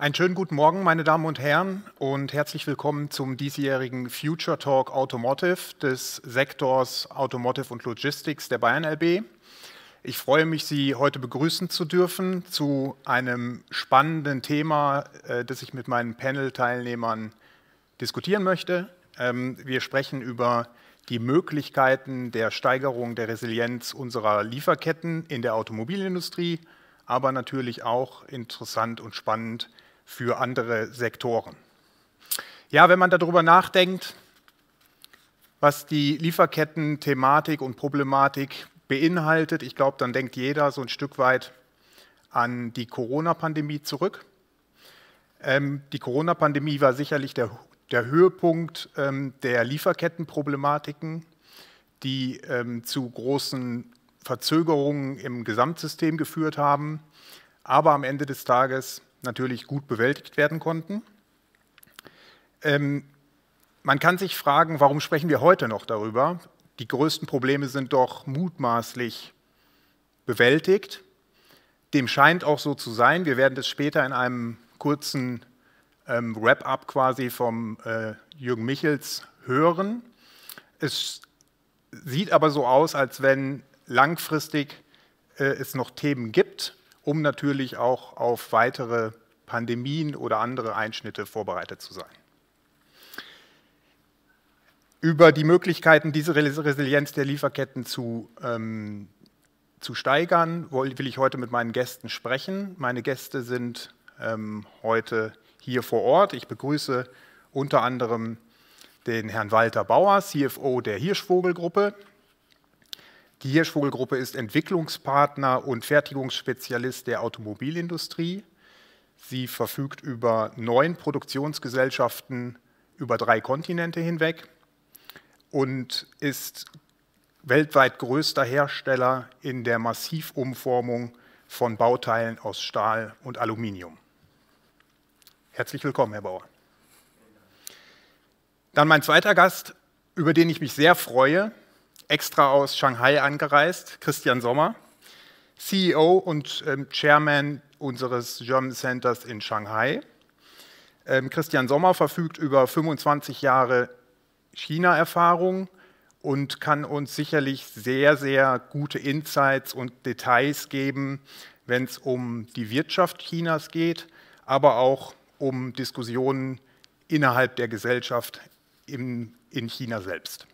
Einen schönen guten Morgen, meine Damen und Herren, und herzlich willkommen zum diesjährigen Future Talk Automotive des Sektors Automotive und Logistics der Bayern LB. Ich freue mich, Sie heute begrüßen zu dürfen zu einem spannenden Thema, äh, das ich mit meinen Panel-Teilnehmern diskutieren möchte. Ähm, wir sprechen über die Möglichkeiten der Steigerung der Resilienz unserer Lieferketten in der Automobilindustrie, aber natürlich auch interessant und spannend für andere Sektoren. Ja, wenn man darüber nachdenkt, was die Lieferketten-Thematik und Problematik beinhaltet, ich glaube, dann denkt jeder so ein Stück weit an die Corona-Pandemie zurück. Ähm, die Corona-Pandemie war sicherlich der, der Höhepunkt ähm, der Lieferkettenproblematiken, die ähm, zu großen Verzögerungen im Gesamtsystem geführt haben, aber am Ende des Tages natürlich gut bewältigt werden konnten. Ähm, man kann sich fragen, warum sprechen wir heute noch darüber? Die größten Probleme sind doch mutmaßlich bewältigt. Dem scheint auch so zu sein. Wir werden das später in einem kurzen ähm, Wrap-up quasi vom äh, Jürgen Michels hören. Es sieht aber so aus, als wenn langfristig äh, es noch Themen gibt, um natürlich auch auf weitere Pandemien oder andere Einschnitte vorbereitet zu sein. Über die Möglichkeiten, diese Resilienz der Lieferketten zu, ähm, zu steigern, will ich heute mit meinen Gästen sprechen. Meine Gäste sind ähm, heute hier vor Ort. Ich begrüße unter anderem den Herrn Walter Bauer, CFO der Hirschvogel-Gruppe. Die Hirschvogel-Gruppe ist Entwicklungspartner und Fertigungsspezialist der Automobilindustrie. Sie verfügt über neun Produktionsgesellschaften über drei Kontinente hinweg und ist weltweit größter Hersteller in der Massivumformung von Bauteilen aus Stahl und Aluminium. Herzlich willkommen, Herr Bauer. Dann mein zweiter Gast, über den ich mich sehr freue, extra aus Shanghai angereist, Christian Sommer, CEO und ähm, Chairman unseres German Centers in Shanghai. Ähm, Christian Sommer verfügt über 25 Jahre China-Erfahrung und kann uns sicherlich sehr, sehr gute Insights und Details geben, wenn es um die Wirtschaft Chinas geht, aber auch um Diskussionen innerhalb der Gesellschaft in, in China selbst.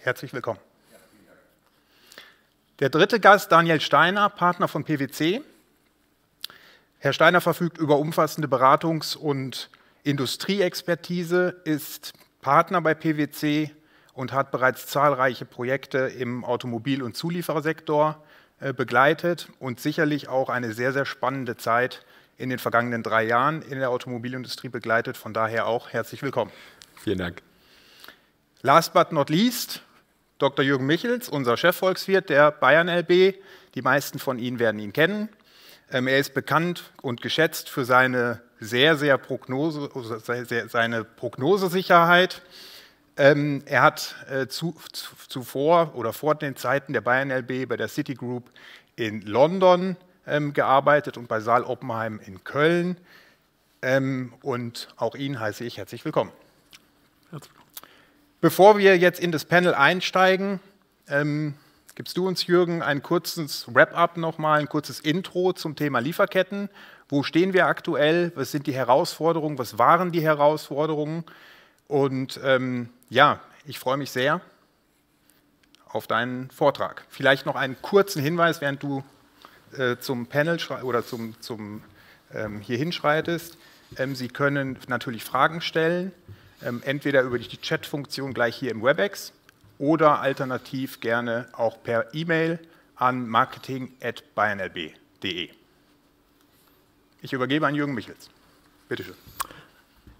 Herzlich willkommen. Der dritte Gast, Daniel Steiner, Partner von PwC. Herr Steiner verfügt über umfassende Beratungs- und Industrieexpertise, ist Partner bei PwC und hat bereits zahlreiche Projekte im Automobil- und Zulieferersektor äh, begleitet und sicherlich auch eine sehr, sehr spannende Zeit in den vergangenen drei Jahren in der Automobilindustrie begleitet. Von daher auch herzlich willkommen. Vielen Dank. Last but not least, Dr. Jürgen Michels, unser Chefvolkswirt der Bayern LB. Die meisten von Ihnen werden ihn kennen. Ähm, er ist bekannt und geschätzt für seine sehr, sehr Prognose, seine Prognosesicherheit. Ähm, er hat äh, zuvor oder vor den Zeiten der Bayern LB bei der Citigroup in London ähm, gearbeitet und bei Saal Oppenheim in Köln. und auch ihn heiße ich herzlich willkommen. Herzlich willkommen. Bevor wir jetzt in das Panel einsteigen, Gibst du uns, Jürgen, ein kurzes Wrap-up nochmal, ein kurzes Intro zum Thema Lieferketten? Wo stehen wir aktuell? Was sind die Herausforderungen? Was waren die Herausforderungen? Und ähm, ja, ich freue mich sehr auf deinen Vortrag. Vielleicht noch einen kurzen Hinweis, während du äh, zum Panel oder zum, zum ähm, hier hinschreitest. Ähm, Sie können natürlich Fragen stellen, ähm, entweder über die Chat-Funktion gleich hier im WebEx oder alternativ gerne auch per E-Mail an marketing.bayernlb.de. Ich übergebe an Jürgen Michels. Bitte schön.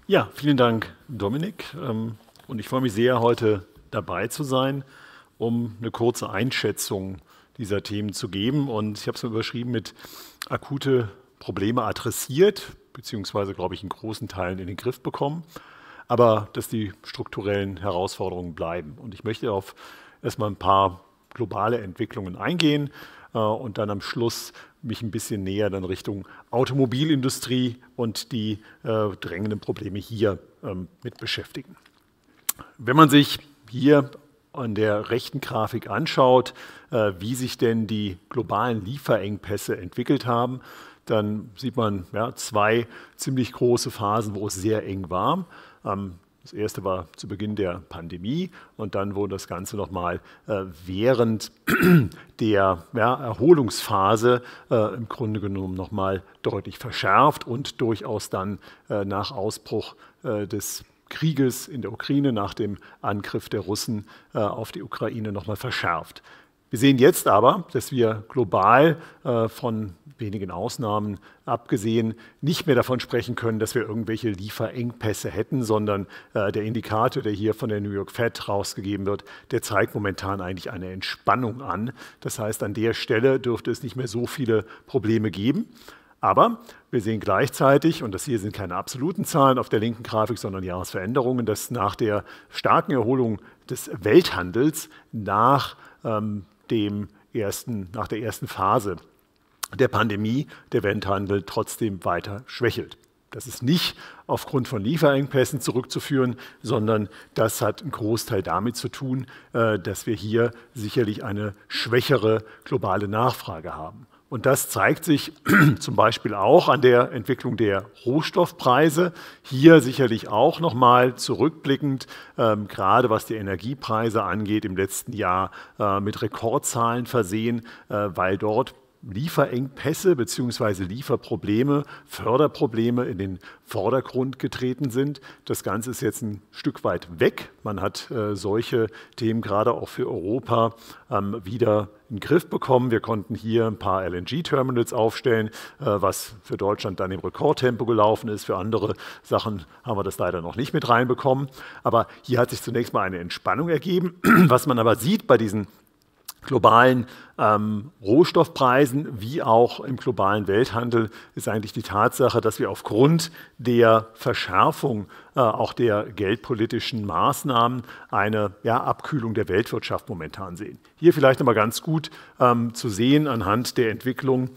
Ja, vielen Dank, Dominik. Ähm, und ich freue mich sehr, heute dabei zu sein, um eine kurze Einschätzung dieser Themen zu geben. Und ich habe es überschrieben mit akute Probleme adressiert, beziehungsweise, glaube ich, in großen Teilen in den Griff bekommen aber dass die strukturellen Herausforderungen bleiben. Und ich möchte auf erstmal ein paar globale Entwicklungen eingehen. und dann am Schluss mich ein bisschen näher dann Richtung Automobilindustrie und die äh, drängenden Probleme hier ähm, mit beschäftigen. Wenn man sich hier an der rechten Grafik anschaut, äh, wie sich denn die globalen Lieferengpässe entwickelt haben, dann sieht man ja, zwei ziemlich große Phasen, wo es sehr eng war. Ähm, das erste war zu Beginn der Pandemie und dann wurde das Ganze nochmal äh, während der Erholungsphase äh, im Grunde genommen nochmal deutlich verschärft und durchaus dann äh, nach Ausbruch äh, des Krieges in der Ukraine, nach dem Angriff der Russen auf die Ukraine nochmal verschärft. Wir sehen jetzt aber, dass wir global äh, von wenigen Ausnahmen abgesehen nicht mehr davon sprechen können, dass wir irgendwelche Lieferengpässe hätten, sondern äh, der Indikator, der hier von der New York Fed rausgegeben wird, der zeigt momentan eigentlich eine Entspannung an. Das heißt, an der Stelle dürfte es nicht mehr so viele Probleme geben. Aber wir sehen gleichzeitig, und das hier sind keine absoluten Zahlen auf der linken Grafik, sondern Jahresveränderungen, dass nach der starken Erholung des Welthandels nach ähm, dem ersten, nach der ersten Phase der Pandemie der Welthandel trotzdem weiter schwächelt. Das ist nicht aufgrund von Lieferengpässen zurückzuführen, sondern das hat einen Großteil damit zu tun, äh, dass wir hier sicherlich eine schwächere globale Nachfrage haben. Und das zeigt sich zum Beispiel auch an der Entwicklung der Rohstoffpreise. Hier sicherlich auch nochmal zurückblickend, ähm, gerade was die Energiepreise angeht, im letzten Jahr äh, mit Rekordzahlen versehen, äh, weil dort Lieferengpässe bzw. Lieferprobleme, Förderprobleme in den Vordergrund getreten sind. Das Ganze ist jetzt ein Stück weit weg. Man hat äh, solche Themen gerade auch für Europa ähm, wieder in den Griff bekommen. Wir konnten hier ein paar LNG-Terminals aufstellen, äh, was für Deutschland dann im Rekordtempo gelaufen ist. Für andere Sachen haben wir das leider noch nicht mit reinbekommen. Aber hier hat sich zunächst mal eine Entspannung ergeben. Was man aber sieht bei diesen globalen ähm, Rohstoffpreisen wie auch im globalen Welthandel ist eigentlich die Tatsache, dass wir aufgrund der Verschärfung äh, auch der geldpolitischen Maßnahmen eine ja, Abkühlung der Weltwirtschaft momentan sehen. Hier vielleicht nochmal ganz gut ähm, zu sehen anhand der Entwicklung,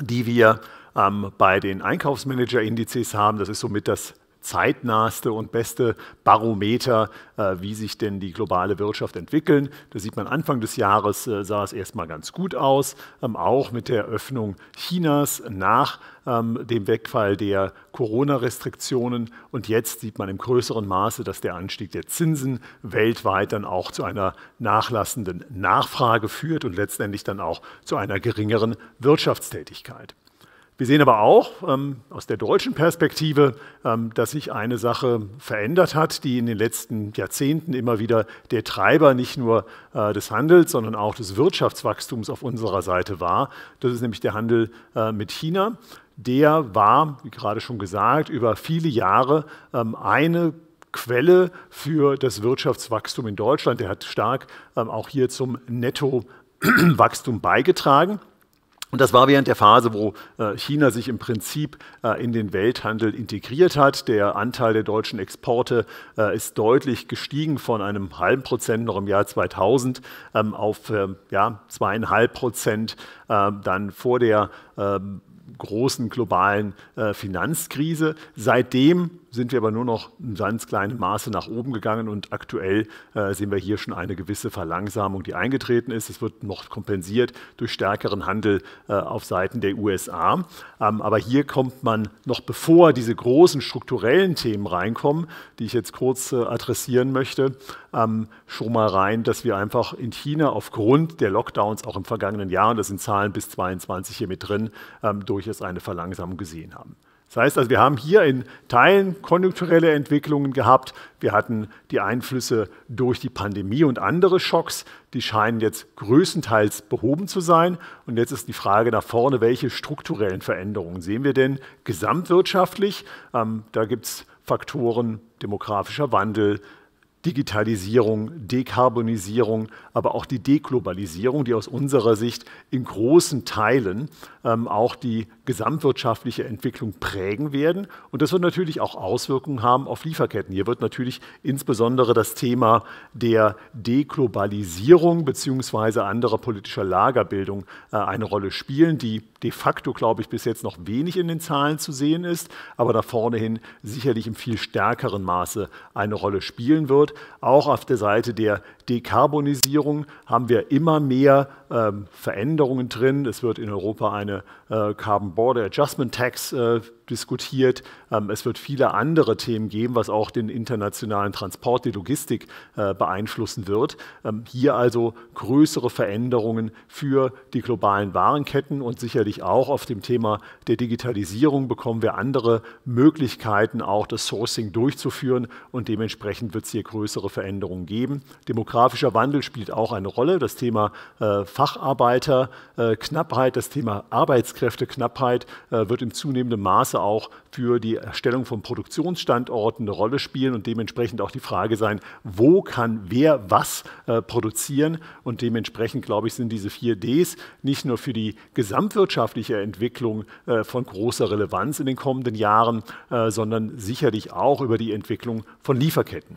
die wir ähm, bei den Einkaufsmanager-Indizes haben. Das ist somit das zeitnahste und beste Barometer, äh, wie sich denn die globale Wirtschaft entwickeln. Da sieht man Anfang des Jahres äh, sah es erstmal ganz gut aus, ähm, auch mit der Öffnung Chinas nach ähm, dem Wegfall der Corona-Restriktionen. Und jetzt sieht man im größeren Maße, dass der Anstieg der Zinsen weltweit dann auch zu einer nachlassenden Nachfrage führt und letztendlich dann auch zu einer geringeren Wirtschaftstätigkeit. Wir sehen aber auch ähm, aus der deutschen Perspektive, ähm, dass sich eine Sache verändert hat, die in den letzten Jahrzehnten immer wieder der Treiber nicht nur äh, des Handels, sondern auch des Wirtschaftswachstums auf unserer Seite war. Das ist nämlich der Handel äh, mit China. Der war, wie gerade schon gesagt, über viele Jahre ähm, eine Quelle für das Wirtschaftswachstum in Deutschland. Der hat stark ähm, auch hier zum Nettowachstum beigetragen. Und das war während der Phase, wo äh, China sich im Prinzip äh, in den Welthandel integriert hat. Der Anteil der deutschen Exporte äh, ist deutlich gestiegen von einem halben Prozent noch im Jahr 2000 ähm, auf ja, zweieinhalb Prozent dann vor der ähm, großen globalen Finanzkrise. Seitdem sind wir aber nur noch in ganz kleinem Maße nach oben gegangen und aktuell äh, sehen wir hier schon eine gewisse Verlangsamung, die eingetreten ist. Es wird noch kompensiert durch stärkeren Handel äh, auf Seiten der USA. Ähm, aber hier kommt man noch bevor diese großen strukturellen Themen reinkommen, die ich jetzt kurz äh, adressieren möchte, ähm, schon mal rein, dass wir einfach in China aufgrund der Lockdowns auch im vergangenen Jahr, und das sind Zahlen bis 22 hier mit drin, ähm, durchaus eine Verlangsamung gesehen haben. Das heißt also, wir haben hier in Teilen konjunkturelle Entwicklungen gehabt. Wir hatten die Einflüsse durch die Pandemie und andere Schocks, die scheinen jetzt größtenteils behoben zu sein. Und jetzt ist die Frage nach vorne, welche strukturellen Veränderungen sehen wir denn gesamtwirtschaftlich? Ähm, da gibt es Faktoren demografischer Wandel, Digitalisierung, Dekarbonisierung, aber auch die Deglobalisierung, die aus unserer Sicht in großen Teilen ähm, auch die gesamtwirtschaftliche Entwicklung prägen werden. Und das wird natürlich auch Auswirkungen haben auf Lieferketten. Hier wird natürlich insbesondere das Thema der Deglobalisierung bzw. anderer politischer Lagerbildung äh, eine Rolle spielen, die de facto, glaube ich, bis jetzt noch wenig in den Zahlen zu sehen ist, aber da vorne hin sicherlich im viel stärkeren Maße eine Rolle spielen wird. Auch auf der Seite der Dekarbonisierung haben wir immer mehr ähm, Veränderungen drin. Es wird in Europa eine äh, Carbon Border Adjustment Tax äh, diskutiert. Ähm, es wird viele andere Themen geben, was auch den internationalen Transport, die Logistik äh, beeinflussen wird. Ähm, hier also größere Veränderungen für die globalen Warenketten und sicherlich auch auf dem Thema der Digitalisierung bekommen wir andere Möglichkeiten, auch das Sourcing durchzuführen und dementsprechend wird es hier größere Veränderungen geben. Demografischer Wandel spielt auch eine Rolle. Das Thema äh, Facharbeiterknappheit, das Thema Arbeitskräfteknappheit äh, wird in zunehmendem Maße Maße auch für die Erstellung von Produktionsstandorten eine Rolle spielen und dementsprechend auch die Frage sein, wo kann wer was äh, produzieren. Und dementsprechend, glaube ich, sind diese vier Ds nicht nur für die gesamtwirtschaftliche Entwicklung äh, von großer Relevanz in den kommenden Jahren, äh, sondern sicherlich auch über die Entwicklung von Lieferketten.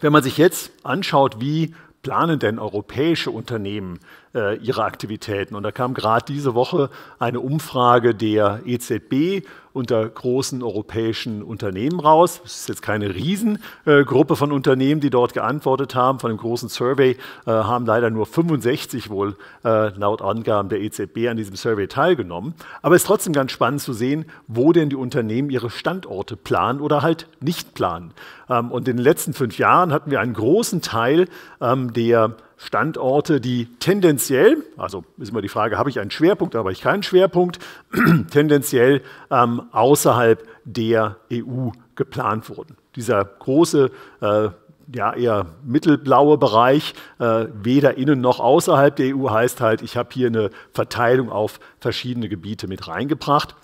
Wenn man sich jetzt anschaut, wie planen denn europäische Unternehmen äh, ihre Aktivitäten? Und da kam gerade diese Woche eine Umfrage der EZB unter großen europäischen Unternehmen raus. Es ist jetzt keine Riesengruppe von Unternehmen, die dort geantwortet haben. Von dem großen Survey äh, haben leider nur 65 wohl äh, laut Angaben der EZB an diesem Survey teilgenommen. Aber es ist trotzdem ganz spannend zu sehen, wo denn die Unternehmen ihre Standorte planen oder halt nicht planen. Ähm, und in den letzten fünf Jahren hatten wir einen großen Teil ähm, der Standorte, die tendenziell, also ist immer die Frage, habe ich einen Schwerpunkt, habe ich keinen Schwerpunkt, tendenziell ähm, außerhalb der EU geplant wurden. Dieser große äh, ja, eher mittelblaue Bereich, äh, weder innen noch außerhalb der EU, heißt halt, ich habe hier eine Verteilung auf verschiedene Gebiete mit reingebracht.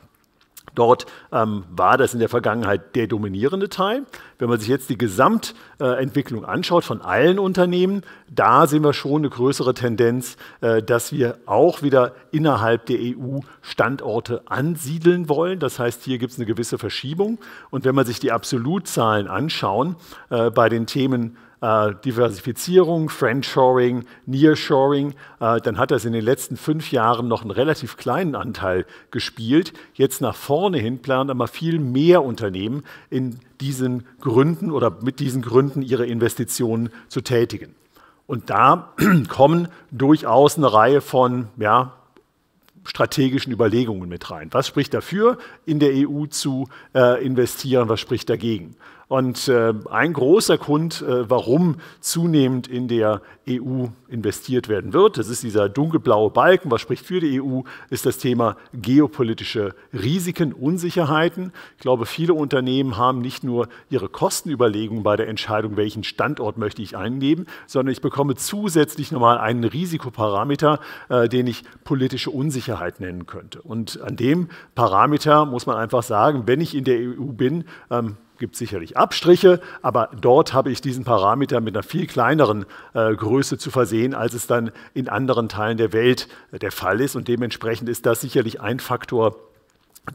Dort ähm, war das in der Vergangenheit der dominierende Teil. Wenn man sich jetzt die Gesamtentwicklung äh, anschaut von allen Unternehmen, da sehen wir schon eine größere Tendenz, äh, dass wir auch wieder innerhalb der EU Standorte ansiedeln wollen. Das heißt, hier gibt es eine gewisse Verschiebung. Und wenn man sich die Absolutzahlen anschauen äh, bei den Themen äh, Diversifizierung, Friendshoring, Nearshoring, äh, dann hat das in den letzten fünf Jahren noch einen relativ kleinen Anteil gespielt. Jetzt nach vorne hin planen aber viel mehr Unternehmen in diesen Gründen oder mit diesen Gründen ihre Investitionen zu tätigen. Und da kommen durchaus eine Reihe von ja, strategischen Überlegungen mit rein. Was spricht dafür, in der EU zu äh, investieren? Was spricht dagegen? Und äh, ein großer Grund, äh, warum zunehmend in der EU investiert werden wird, das ist dieser dunkelblaue Balken, was spricht für die EU, ist das Thema geopolitische Risiken, Unsicherheiten. Ich glaube, viele Unternehmen haben nicht nur ihre Kostenüberlegungen bei der Entscheidung, welchen Standort möchte ich einnehmen, sondern ich bekomme zusätzlich nochmal einen Risikoparameter, äh, den ich politische Unsicherheit nennen könnte. Und an dem Parameter muss man einfach sagen, wenn ich in der EU bin, ähm, gibt sicherlich Abstriche, aber dort habe ich diesen Parameter mit einer viel kleineren äh, Größe zu versehen, als es dann in anderen Teilen der Welt äh, der Fall ist. Und dementsprechend ist das sicherlich ein Faktor,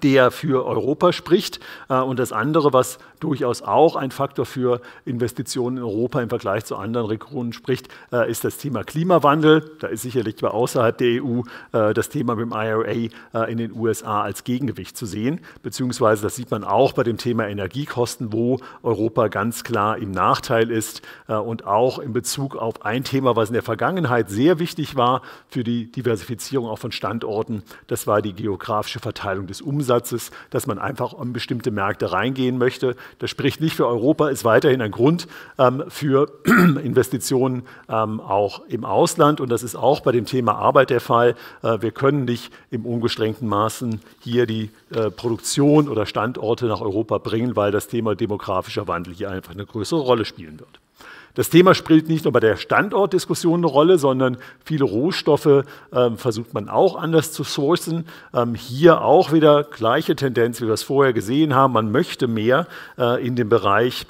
der für Europa spricht. Äh, und das andere, was durchaus auch ein Faktor für Investitionen in Europa im Vergleich zu anderen Regionen spricht, äh, ist das Thema Klimawandel. Da ist sicherlich außerhalb der EU äh, das Thema mit dem IRA in den USA als Gegengewicht zu sehen. Beziehungsweise das sieht man auch bei dem Thema Energiekosten, wo Europa ganz klar im Nachteil ist. Und auch in Bezug auf ein Thema, was in der Vergangenheit sehr wichtig war für die Diversifizierung auch von Standorten, das war die geografische Verteilung des Umsatzes. Umsatzes, dass man einfach in bestimmte Märkte reingehen möchte. Das spricht nicht für Europa, ist weiterhin ein Grund ähm, für Investitionen ähm, auch im Ausland. Und das ist auch bei dem Thema Arbeit der Fall. Äh, wir können nicht im ungestrengten Maßen hier die äh, Produktion oder Standorte nach Europa bringen, weil das Thema demografischer Wandel hier einfach eine größere Rolle spielen wird. Das Thema spielt nicht nur bei der Standortdiskussion eine Rolle, sondern viele Rohstoffe äh, versucht man auch anders zu sourcen. Ähm, hier auch wieder gleiche Tendenz, wie wir es vorher gesehen haben. Man möchte mehr äh, in dem Bereich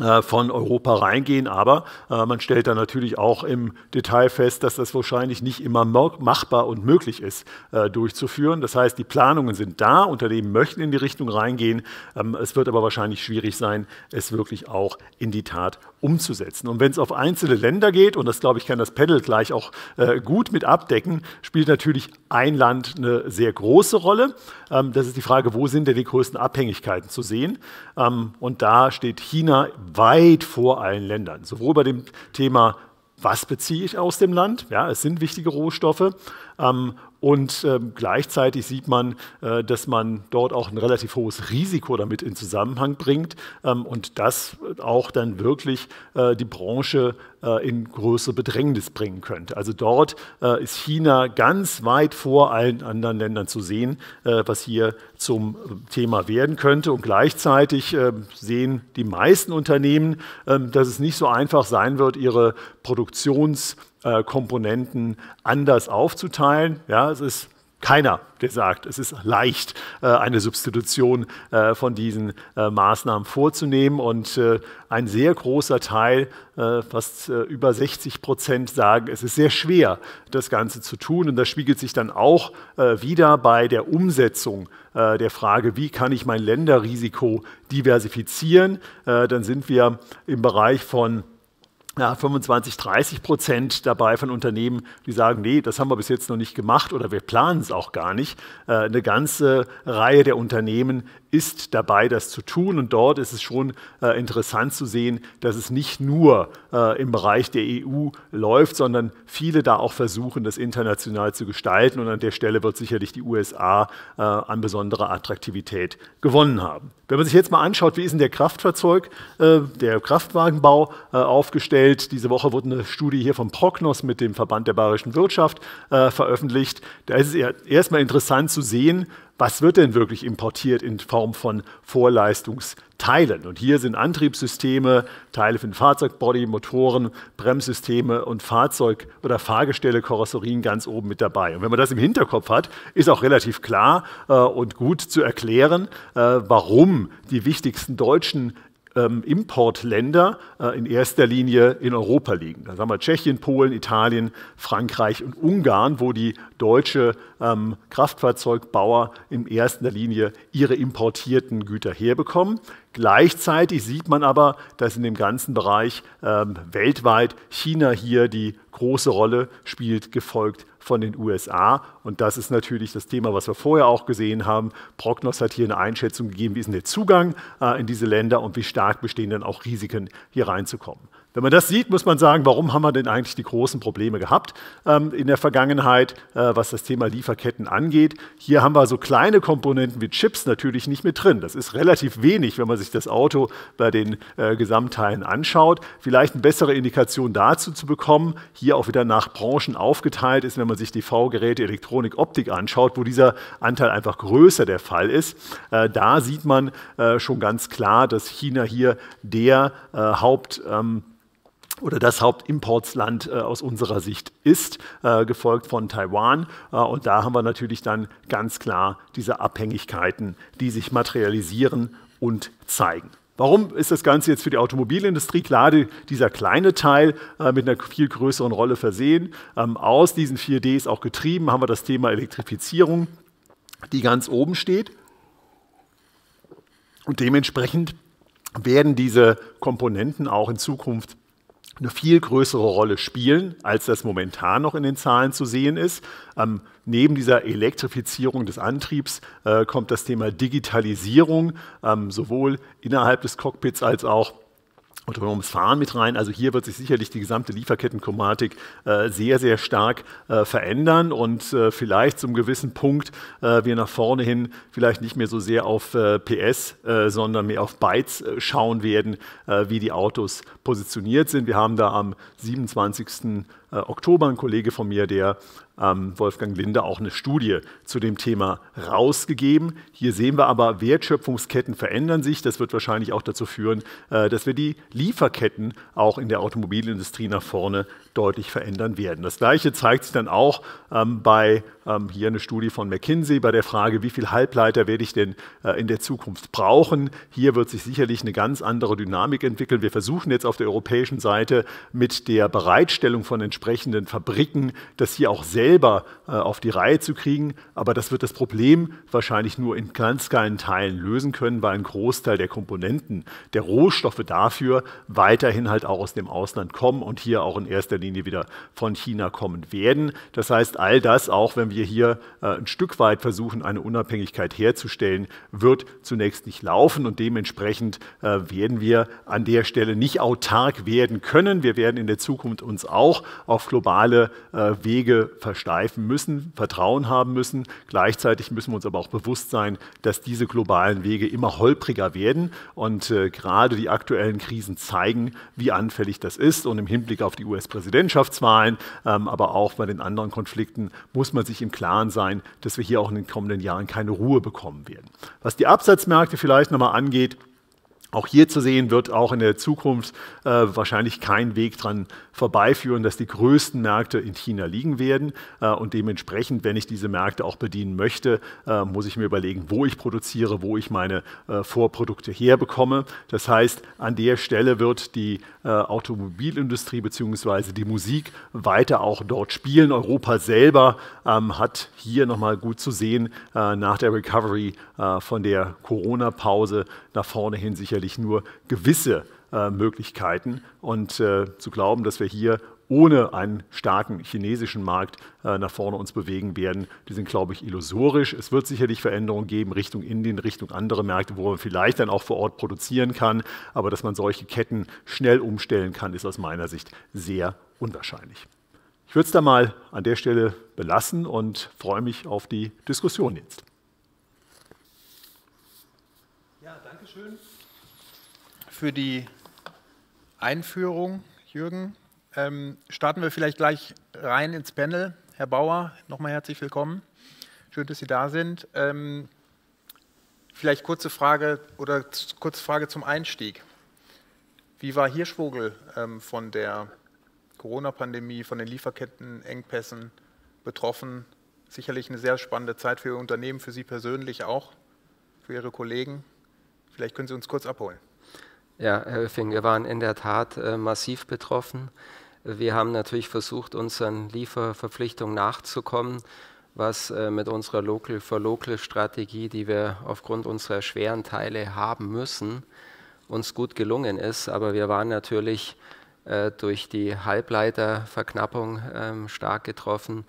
äh, von Europa reingehen. Aber äh, man stellt dann natürlich auch im Detail fest, dass das wahrscheinlich nicht immer machbar und möglich ist, äh, durchzuführen. Das heißt, die Planungen sind da, Unternehmen möchten in die Richtung reingehen. Ähm, es wird aber wahrscheinlich schwierig sein, es wirklich auch in die Tat umzusetzen. Und wenn es auf einzelne Länder geht, und das glaube ich kann das Panel gleich auch äh, gut mit abdecken, spielt natürlich ein Land eine sehr große Rolle. Ähm, das ist die Frage, wo sind denn die größten Abhängigkeiten zu sehen? Ähm, und da steht China weit vor allen Ländern, sowohl bei dem Thema was beziehe ich aus dem Land? Ja, es sind wichtige Rohstoffe. Ähm, und ähm, gleichzeitig sieht man, äh, dass man dort auch ein relativ hohes Risiko damit in Zusammenhang bringt ähm, und das auch dann wirklich äh, die Branche äh, in größere Bedrängnis bringen könnte. Also dort ist China ganz weit vor allen anderen Ländern zu sehen, was hier zum Thema werden könnte. Und gleichzeitig sehen die meisten Unternehmen, dass es nicht so einfach sein wird, ihre Produktions- äh, Komponenten anders aufzuteilen. Ja, es ist keiner, der sagt, es ist leicht, äh, eine Substitution äh, von diesen Maßnahmen vorzunehmen. Und ein sehr großer Teil, fast über 60 Prozent, sagen, es ist sehr schwer, das Ganze zu tun. Und das spiegelt sich dann auch wieder bei der Umsetzung der Frage, wie kann ich mein Länderrisiko diversifizieren. Dann sind wir im Bereich von ja, 25, 30 Prozent dabei von Unternehmen, die sagen, nee, das haben wir bis jetzt noch nicht gemacht oder wir planen es auch gar nicht. Äh, eine ganze Reihe der Unternehmen ist dabei, das zu tun. Und dort ist es schon äh, interessant zu sehen, dass es nicht nur äh, im Bereich der EU läuft, sondern viele da auch versuchen, das international zu gestalten. Und an der Stelle wird sicherlich die USA äh, an besonderer Attraktivität gewonnen haben. Wenn man sich jetzt mal anschaut, wie ist denn der Kraftfahrzeug, äh, der Kraftwagenbau äh, aufgestellt? Diese Woche wurde eine Studie hier vom Prognos mit dem Verband der bayerischen Wirtschaft äh, veröffentlicht. Da ist es erstmal interessant zu sehen, was wird denn wirklich importiert in Form von Vorleistungsteilen? Und hier sind Antriebssysteme, Teile für den Fahrzeugbody, Motoren, Bremssysteme und Fahrzeug- oder Fahrgestelle, Karosserien ganz oben mit dabei. Und wenn man das im Hinterkopf hat, ist auch relativ klar äh, und gut zu erklären, äh, warum die wichtigsten deutschen ähm, Importländer äh, in erster Linie in Europa liegen. Da haben wir Tschechien, Polen, Italien, Frankreich und Ungarn, wo die deutsche ähm, Kraftfahrzeugbauer in erster Linie ihre importierten Güter herbekommen. Gleichzeitig sieht man aber, dass in dem ganzen Bereich ähm, weltweit China hier die große Rolle spielt, gefolgt von den USA. Und das ist natürlich das Thema, was wir vorher auch gesehen haben. Prognos hat hier eine Einschätzung gegeben, wie ist denn der Zugang äh, in diese Länder und wie stark bestehen dann auch Risiken, hier reinzukommen. Wenn man das sieht, muss man sagen, warum haben wir denn eigentlich die großen Probleme gehabt ähm, in der Vergangenheit, äh, was das Thema Lieferketten angeht. Hier haben wir so kleine Komponenten wie Chips natürlich nicht mit drin. Das ist relativ wenig, wenn man sich das Auto bei den äh, Gesamtteilen anschaut. Vielleicht eine bessere Indikation dazu zu bekommen, hier auch wieder nach Branchen aufgeteilt ist, wenn man sich die V-Geräte, Elektronik, Optik anschaut, wo dieser Anteil einfach größer der Fall ist. Äh, da sieht man äh, schon ganz klar, dass China hier der äh, Haupt ähm, oder das Hauptimportsland äh, aus unserer Sicht ist, äh, gefolgt von Taiwan. Äh, und da haben wir natürlich dann ganz klar diese Abhängigkeiten, die sich materialisieren und zeigen. Warum ist das Ganze jetzt für die Automobilindustrie? Klar, dieser kleine Teil äh, mit einer viel größeren Rolle versehen. Ähm, aus diesen 4Ds auch getrieben haben wir das Thema Elektrifizierung, die ganz oben steht. Und dementsprechend werden diese Komponenten auch in Zukunft eine viel größere Rolle spielen, als das momentan noch in den Zahlen zu sehen ist. Ähm, neben dieser Elektrifizierung des Antriebs äh, kommt das Thema Digitalisierung, ähm, sowohl innerhalb des Cockpits als auch autonomes Fahren mit rein. Also hier wird sich sicherlich die gesamte Lieferkettenchromatik äh, sehr, sehr stark äh, verändern und äh, vielleicht zum gewissen Punkt äh, wir nach vorne hin vielleicht nicht mehr so sehr auf äh, PS, äh, sondern mehr auf Bytes schauen werden, wie die Autos positioniert sind. Wir haben da am 27. Oktober einen Kollege von mir, der ähm, Wolfgang Linde auch eine Studie zu dem Thema rausgegeben. Hier sehen wir aber, Wertschöpfungsketten verändern sich. Das wird wahrscheinlich auch dazu führen, äh, dass wir die Lieferketten auch in der Automobilindustrie nach vorne deutlich verändern werden. Das Gleiche zeigt sich dann auch ähm, bei ähm, hier eine Studie von McKinsey bei der Frage, wie viel Halbleiter werde ich denn äh, in der Zukunft brauchen. Hier wird sich sicherlich eine ganz andere Dynamik entwickeln. Wir versuchen jetzt auf der europäischen Seite mit der Bereitstellung von entsprechenden Fabriken, das hier auch selber äh, auf die Reihe zu kriegen. Aber das wird das Problem wahrscheinlich nur in ganz kleinen Teilen lösen können, weil ein Großteil der Komponenten, der Rohstoffe dafür weiterhin halt auch aus dem Ausland kommen und hier auch in erster Linie wieder von China kommen werden. Das heißt, all das, auch wenn wir hier äh, ein Stück weit versuchen, eine Unabhängigkeit herzustellen, wird zunächst nicht laufen und dementsprechend äh, werden wir an der Stelle nicht autark werden können. Wir werden in der Zukunft uns auch auf globale äh, Wege versteifen müssen, Vertrauen haben müssen. Gleichzeitig müssen wir uns aber auch bewusst sein, dass diese globalen Wege immer holpriger werden und gerade die aktuellen Krisen zeigen, wie anfällig das ist. Und im Hinblick auf die US-Präsidentschaftswahlen, ähm, aber auch bei den anderen Konflikten muss man sich im Klaren sein, dass wir hier auch in den kommenden Jahren keine Ruhe bekommen werden. Was die Absatzmärkte vielleicht nochmal angeht, auch hier zu sehen wird auch in der Zukunft äh, wahrscheinlich kein Weg dran vorbeiführen, dass die größten Märkte in China liegen werden. Äh, und dementsprechend, wenn ich diese Märkte auch bedienen möchte, äh, muss ich mir überlegen, wo ich produziere, wo ich meine äh, Vorprodukte herbekomme. Das heißt, an der Stelle wird die Automobilindustrie bzw. die Musik weiter auch dort spielen. Europa selber ähm, hat hier nochmal gut zu sehen nach der Recovery von der Corona-Pause nach vorne hin sicherlich nur gewisse äh, Möglichkeiten. Und äh, zu glauben, dass wir hier ohne einen starken chinesischen Markt äh, nach vorne uns bewegen werden, die sind, glaube ich, illusorisch. Es wird sicherlich Veränderungen geben Richtung Indien, Richtung andere Märkte, wo man vielleicht dann auch vor Ort produzieren kann. Aber dass man solche Ketten schnell umstellen kann, ist aus meiner Sicht sehr unwahrscheinlich. Ich würde es da mal an der Stelle belassen und freue mich auf die Diskussion jetzt. Ja, danke schön für die Einführung, Jürgen. Ähm, starten wir vielleicht gleich rein ins Panel. Herr Bauer, nochmal herzlich willkommen. Schön, dass Sie da sind. Ähm, vielleicht kurze Frage oder kurze Frage zum Einstieg. Wie war Hirschvogel ähm, von der Corona-Pandemie, von den Lieferkettenengpässen betroffen? Sicherlich eine sehr spannende Zeit für Ihr Unternehmen, für Sie persönlich auch, für Ihre Kollegen. Vielleicht können Sie uns kurz abholen. Ja, Herr Höfing, wir waren in der Tat äh, massiv betroffen. Wir haben natürlich versucht, unseren Lieferverpflichtungen nachzukommen, was äh, mit unserer Local-for-Local-Strategie, die wir aufgrund unserer schweren Teile haben müssen, uns gut gelungen ist. Aber wir waren natürlich äh, durch die Halbleiterverknappung ähm, stark getroffen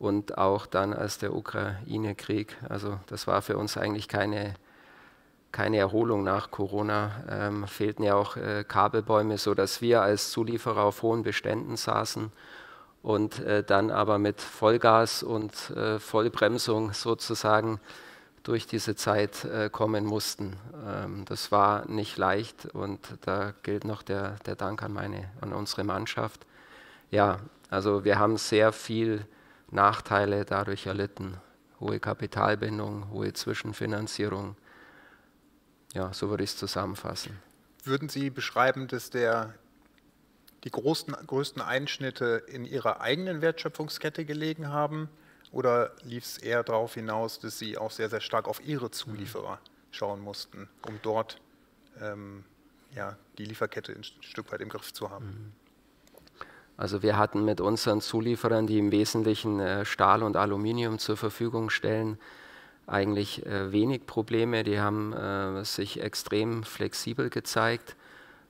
und auch dann als der Ukraine-Krieg. Also das war für uns eigentlich keine keine Erholung nach Corona, ähm, fehlten ja auch äh, Kabelbäume, sodass wir als Zulieferer auf hohen Beständen saßen und äh, dann aber mit Vollgas und äh, Vollbremsung sozusagen durch diese Zeit äh, kommen mussten. Ähm, das war nicht leicht und da gilt noch der, der Dank an, meine, an unsere Mannschaft. Ja, also wir haben sehr viel Nachteile dadurch erlitten. Hohe Kapitalbindung, hohe Zwischenfinanzierung, ja, so würde ich es zusammenfassen. Würden Sie beschreiben, dass der, die großen, größten Einschnitte in Ihrer eigenen Wertschöpfungskette gelegen haben? Oder lief es eher darauf hinaus, dass Sie auch sehr, sehr stark auf Ihre Zulieferer schauen mussten, um dort ähm, ja, die Lieferkette ein Stück weit im Griff zu haben? Mhm. Also wir hatten mit unseren Zulieferern, die im Wesentlichen äh, Stahl und Aluminium zur Verfügung stellen, eigentlich äh, wenig Probleme. Die haben äh, sich extrem flexibel gezeigt,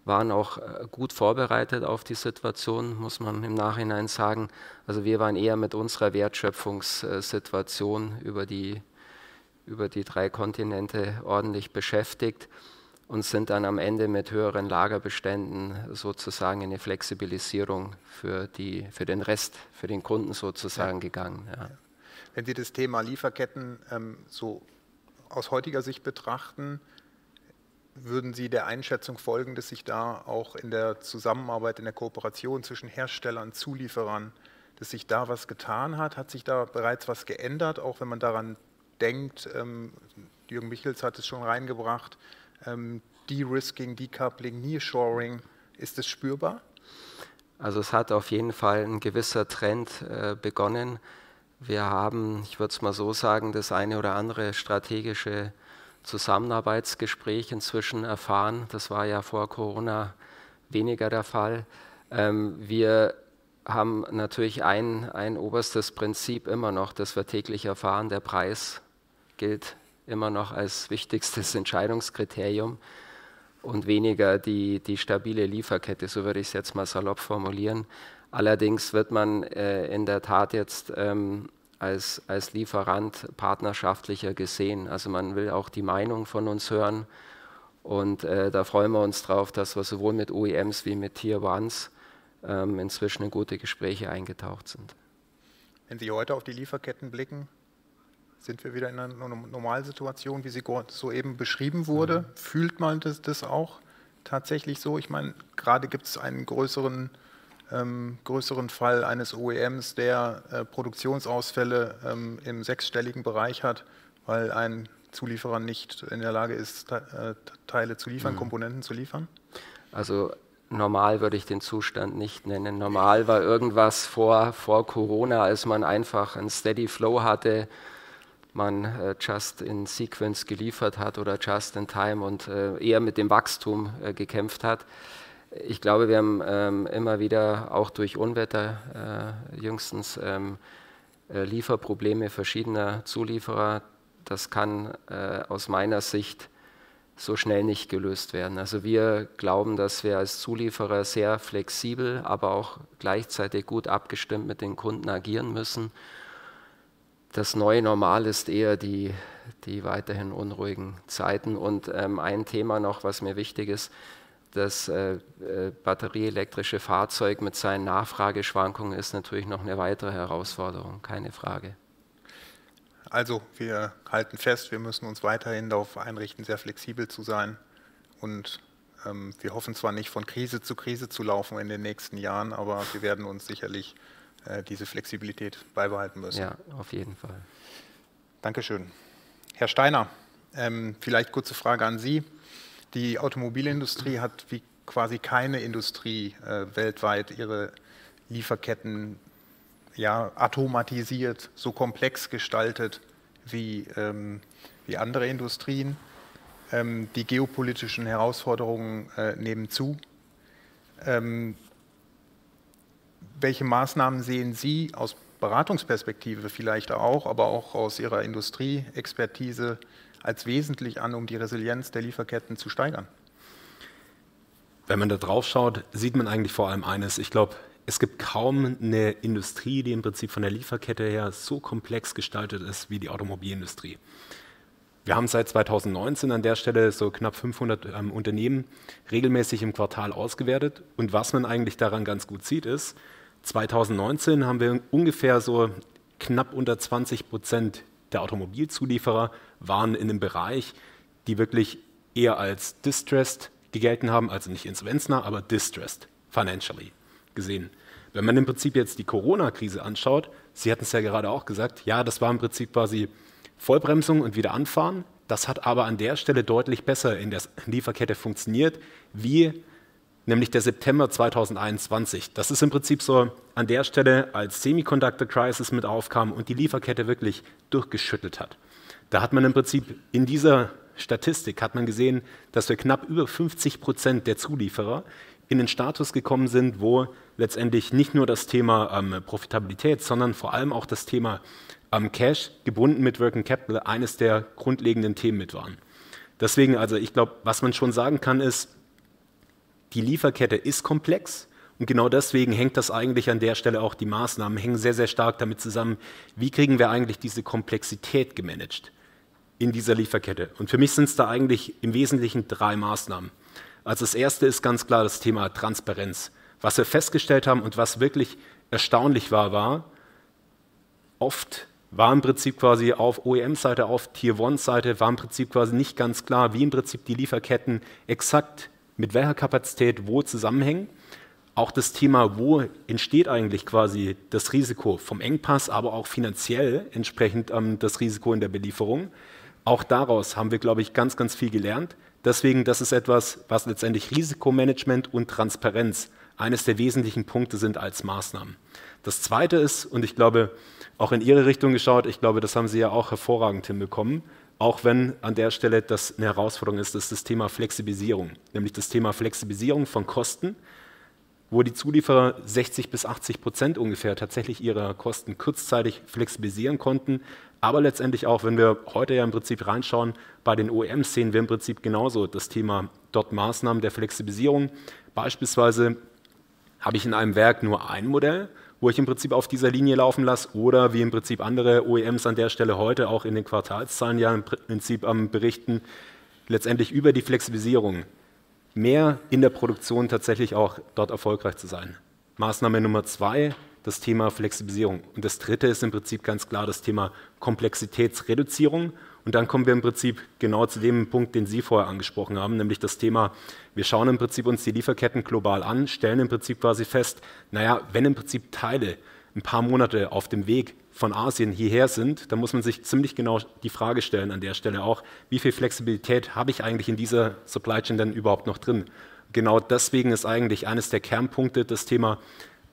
waren auch äh, gut vorbereitet auf die Situation, muss man im Nachhinein sagen. Also wir waren eher mit unserer Wertschöpfungssituation über die, über die drei Kontinente ordentlich beschäftigt und sind dann am Ende mit höheren Lagerbeständen sozusagen in eine Flexibilisierung für, die, für den Rest, für den Kunden sozusagen ja. gegangen. Ja. Wenn Sie das Thema Lieferketten ähm, so aus heutiger Sicht betrachten, würden Sie der Einschätzung folgen, dass sich da auch in der Zusammenarbeit, in der Kooperation zwischen Herstellern, Zulieferern, dass sich da was getan hat? Hat sich da bereits was geändert, auch wenn man daran denkt, ähm, Jürgen Michels hat es schon reingebracht, ähm, De-Risking, Decoupling, Nearshoring, ist es spürbar? Also es hat auf jeden Fall ein gewisser Trend äh, begonnen. Wir haben, ich würde es mal so sagen, das eine oder andere strategische Zusammenarbeitsgespräch inzwischen erfahren. Das war ja vor Corona weniger der Fall. Ähm, wir haben natürlich ein, ein oberstes Prinzip immer noch, das wir täglich erfahren. Der Preis gilt immer noch als wichtigstes Entscheidungskriterium und weniger die, die stabile Lieferkette, so würde ich es jetzt mal salopp formulieren. Allerdings wird man äh, in der Tat jetzt ähm, als, als Lieferant partnerschaftlicher gesehen. Also man will auch die Meinung von uns hören und äh, da freuen wir uns drauf, dass wir sowohl mit OEMs wie mit Tier Ones ähm, inzwischen in gute Gespräche eingetaucht sind. Wenn Sie heute auf die Lieferketten blicken, sind wir wieder in einer Normalsituation, wie sie soeben beschrieben wurde. Mhm. Fühlt man das, das, auch tatsächlich so? Ich meine, gerade gibt es einen größeren, ähm, größeren Fall eines OEMs, der äh, Produktionsausfälle ähm, im sechsstelligen Bereich hat, weil ein Zulieferer nicht in der Lage ist, äh, Teile zu liefern, mhm. Komponenten zu liefern? Also normal würde ich den Zustand nicht nennen. Normal war irgendwas vor, vor Corona, als man einfach einen Steady Flow hatte, man äh, just in Sequence geliefert hat oder just in time und äh, eher mit dem Wachstum äh, gekämpft hat. Ich glaube, wir haben ähm, immer wieder auch durch Unwetter äh, jüngstens ähm, äh, Lieferprobleme verschiedener Zulieferer. Das kann äh, aus meiner Sicht so schnell nicht gelöst werden. Also wir glauben, dass wir als Zulieferer sehr flexibel, aber auch gleichzeitig gut abgestimmt mit den Kunden agieren müssen das neue Normal ist eher die, die weiterhin unruhigen Zeiten. Und ähm, ein Thema noch, was mir wichtig ist, das äh, äh, batterieelektrische Fahrzeug mit seinen Nachfrageschwankungen ist natürlich noch eine weitere Herausforderung, keine Frage. Also wir halten fest, wir müssen uns weiterhin darauf einrichten, sehr flexibel zu sein. Und ähm, wir hoffen zwar nicht von Krise zu Krise zu laufen in den nächsten Jahren, aber wir werden uns sicherlich äh, diese Flexibilität beibehalten müssen. Ja, auf jeden Fall. Dankeschön. Herr Steiner, ähm, vielleicht kurze Frage an Sie. Die Automobilindustrie hat wie quasi keine Industrie äh, weltweit ihre Lieferketten ja, automatisiert, so komplex gestaltet wie, ähm, wie andere Industrien. Ähm, die geopolitischen Herausforderungen äh, nehmen zu. Ähm, welche Maßnahmen sehen Sie aus Beratungsperspektive vielleicht auch, aber auch aus Ihrer Industrieexpertise als wesentlich an, um die Resilienz der Lieferketten zu steigern? Wenn man da drauf schaut, sieht man eigentlich vor allem eines. Ich glaube, es gibt kaum eine Industrie, die im Prinzip von der Lieferkette her so komplex gestaltet ist wie die Automobilindustrie. Wir haben seit 2019 an der Stelle so knapp 500 ähm, Unternehmen regelmäßig im Quartal ausgewertet. Und was man eigentlich daran ganz gut sieht, ist, 2019 haben wir ungefähr so knapp unter 20 Prozent der Automobilzulieferer waren in einem Bereich, die wirklich eher als distressed gegelten haben, also nicht insolvenznah, aber distressed financially gesehen. Wenn man im Prinzip jetzt die Corona-Krise anschaut, Sie hatten es ja gerade auch gesagt, ja, das war im Prinzip quasi Vollbremsung und wieder anfahren. Das hat aber an der Stelle deutlich besser in der Lieferkette funktioniert, wie nämlich der September 2021. Das ist im Prinzip so an der Stelle, als Semiconductor Crisis mit aufkam und die Lieferkette wirklich durchgeschüttelt hat. Da hat man im Prinzip in dieser Statistik hat man gesehen, dass wir knapp über 50 Prozent der Zulieferer in den Status gekommen sind, wo letztendlich nicht nur das Thema ähm, Profitabilität, sondern vor allem auch das Thema ähm, Cash gebunden mit Working Capital eines der grundlegenden Themen mit waren. Deswegen, also ich glaube, was man schon sagen kann, ist, die Lieferkette ist komplex und genau deswegen hängt das eigentlich an der Stelle auch, die Maßnahmen hängen sehr, sehr stark damit zusammen, wie kriegen wir eigentlich diese Komplexität gemanagt in dieser Lieferkette. Und für mich sind es da eigentlich im Wesentlichen drei Maßnahmen. Also das erste ist ganz klar das Thema Transparenz. Was wir festgestellt haben und was wirklich erstaunlich war, war, oft war im Prinzip quasi auf OEM-Seite, auf Tier-One-Seite, war im Prinzip quasi nicht ganz klar, wie im Prinzip die Lieferketten exakt mit welcher Kapazität wo zusammenhängen. Auch das Thema, wo entsteht eigentlich quasi das Risiko vom Engpass, aber auch finanziell entsprechend ähm, das Risiko in der Belieferung. Auch daraus haben wir, glaube ich, ganz, ganz viel gelernt. Deswegen, das ist etwas, was letztendlich Risikomanagement und Transparenz eines der wesentlichen Punkte sind als Maßnahmen. Das Zweite ist, und ich glaube, auch in Ihre Richtung geschaut, ich glaube, das haben Sie ja auch hervorragend hinbekommen, auch wenn an der Stelle das eine Herausforderung ist, ist das Thema Flexibilisierung, nämlich das Thema Flexibilisierung von Kosten, wo die Zulieferer 60 bis 80 Prozent ungefähr tatsächlich ihre Kosten kurzzeitig flexibilisieren konnten. Aber letztendlich auch, wenn wir heute ja im Prinzip reinschauen, bei den OEMs sehen wir im Prinzip genauso das Thema dort Maßnahmen der Flexibilisierung. Beispielsweise habe ich in einem Werk nur ein Modell, wo ich im Prinzip auf dieser Linie laufen lasse oder wie im Prinzip andere OEMs an der Stelle heute auch in den Quartalszahlen ja im Prinzip am Berichten, letztendlich über die Flexibilisierung mehr in der Produktion tatsächlich auch dort erfolgreich zu sein. Maßnahme Nummer zwei, das Thema Flexibilisierung. Und das dritte ist im Prinzip ganz klar das Thema Komplexitätsreduzierung. Und dann kommen wir im Prinzip genau zu dem Punkt, den Sie vorher angesprochen haben, nämlich das Thema, wir schauen im Prinzip uns die Lieferketten global an, stellen im Prinzip quasi fest, naja, wenn im Prinzip Teile ein paar Monate auf dem Weg von Asien hierher sind, dann muss man sich ziemlich genau die Frage stellen an der Stelle auch, wie viel Flexibilität habe ich eigentlich in dieser Supply Chain denn überhaupt noch drin? Genau deswegen ist eigentlich eines der Kernpunkte das Thema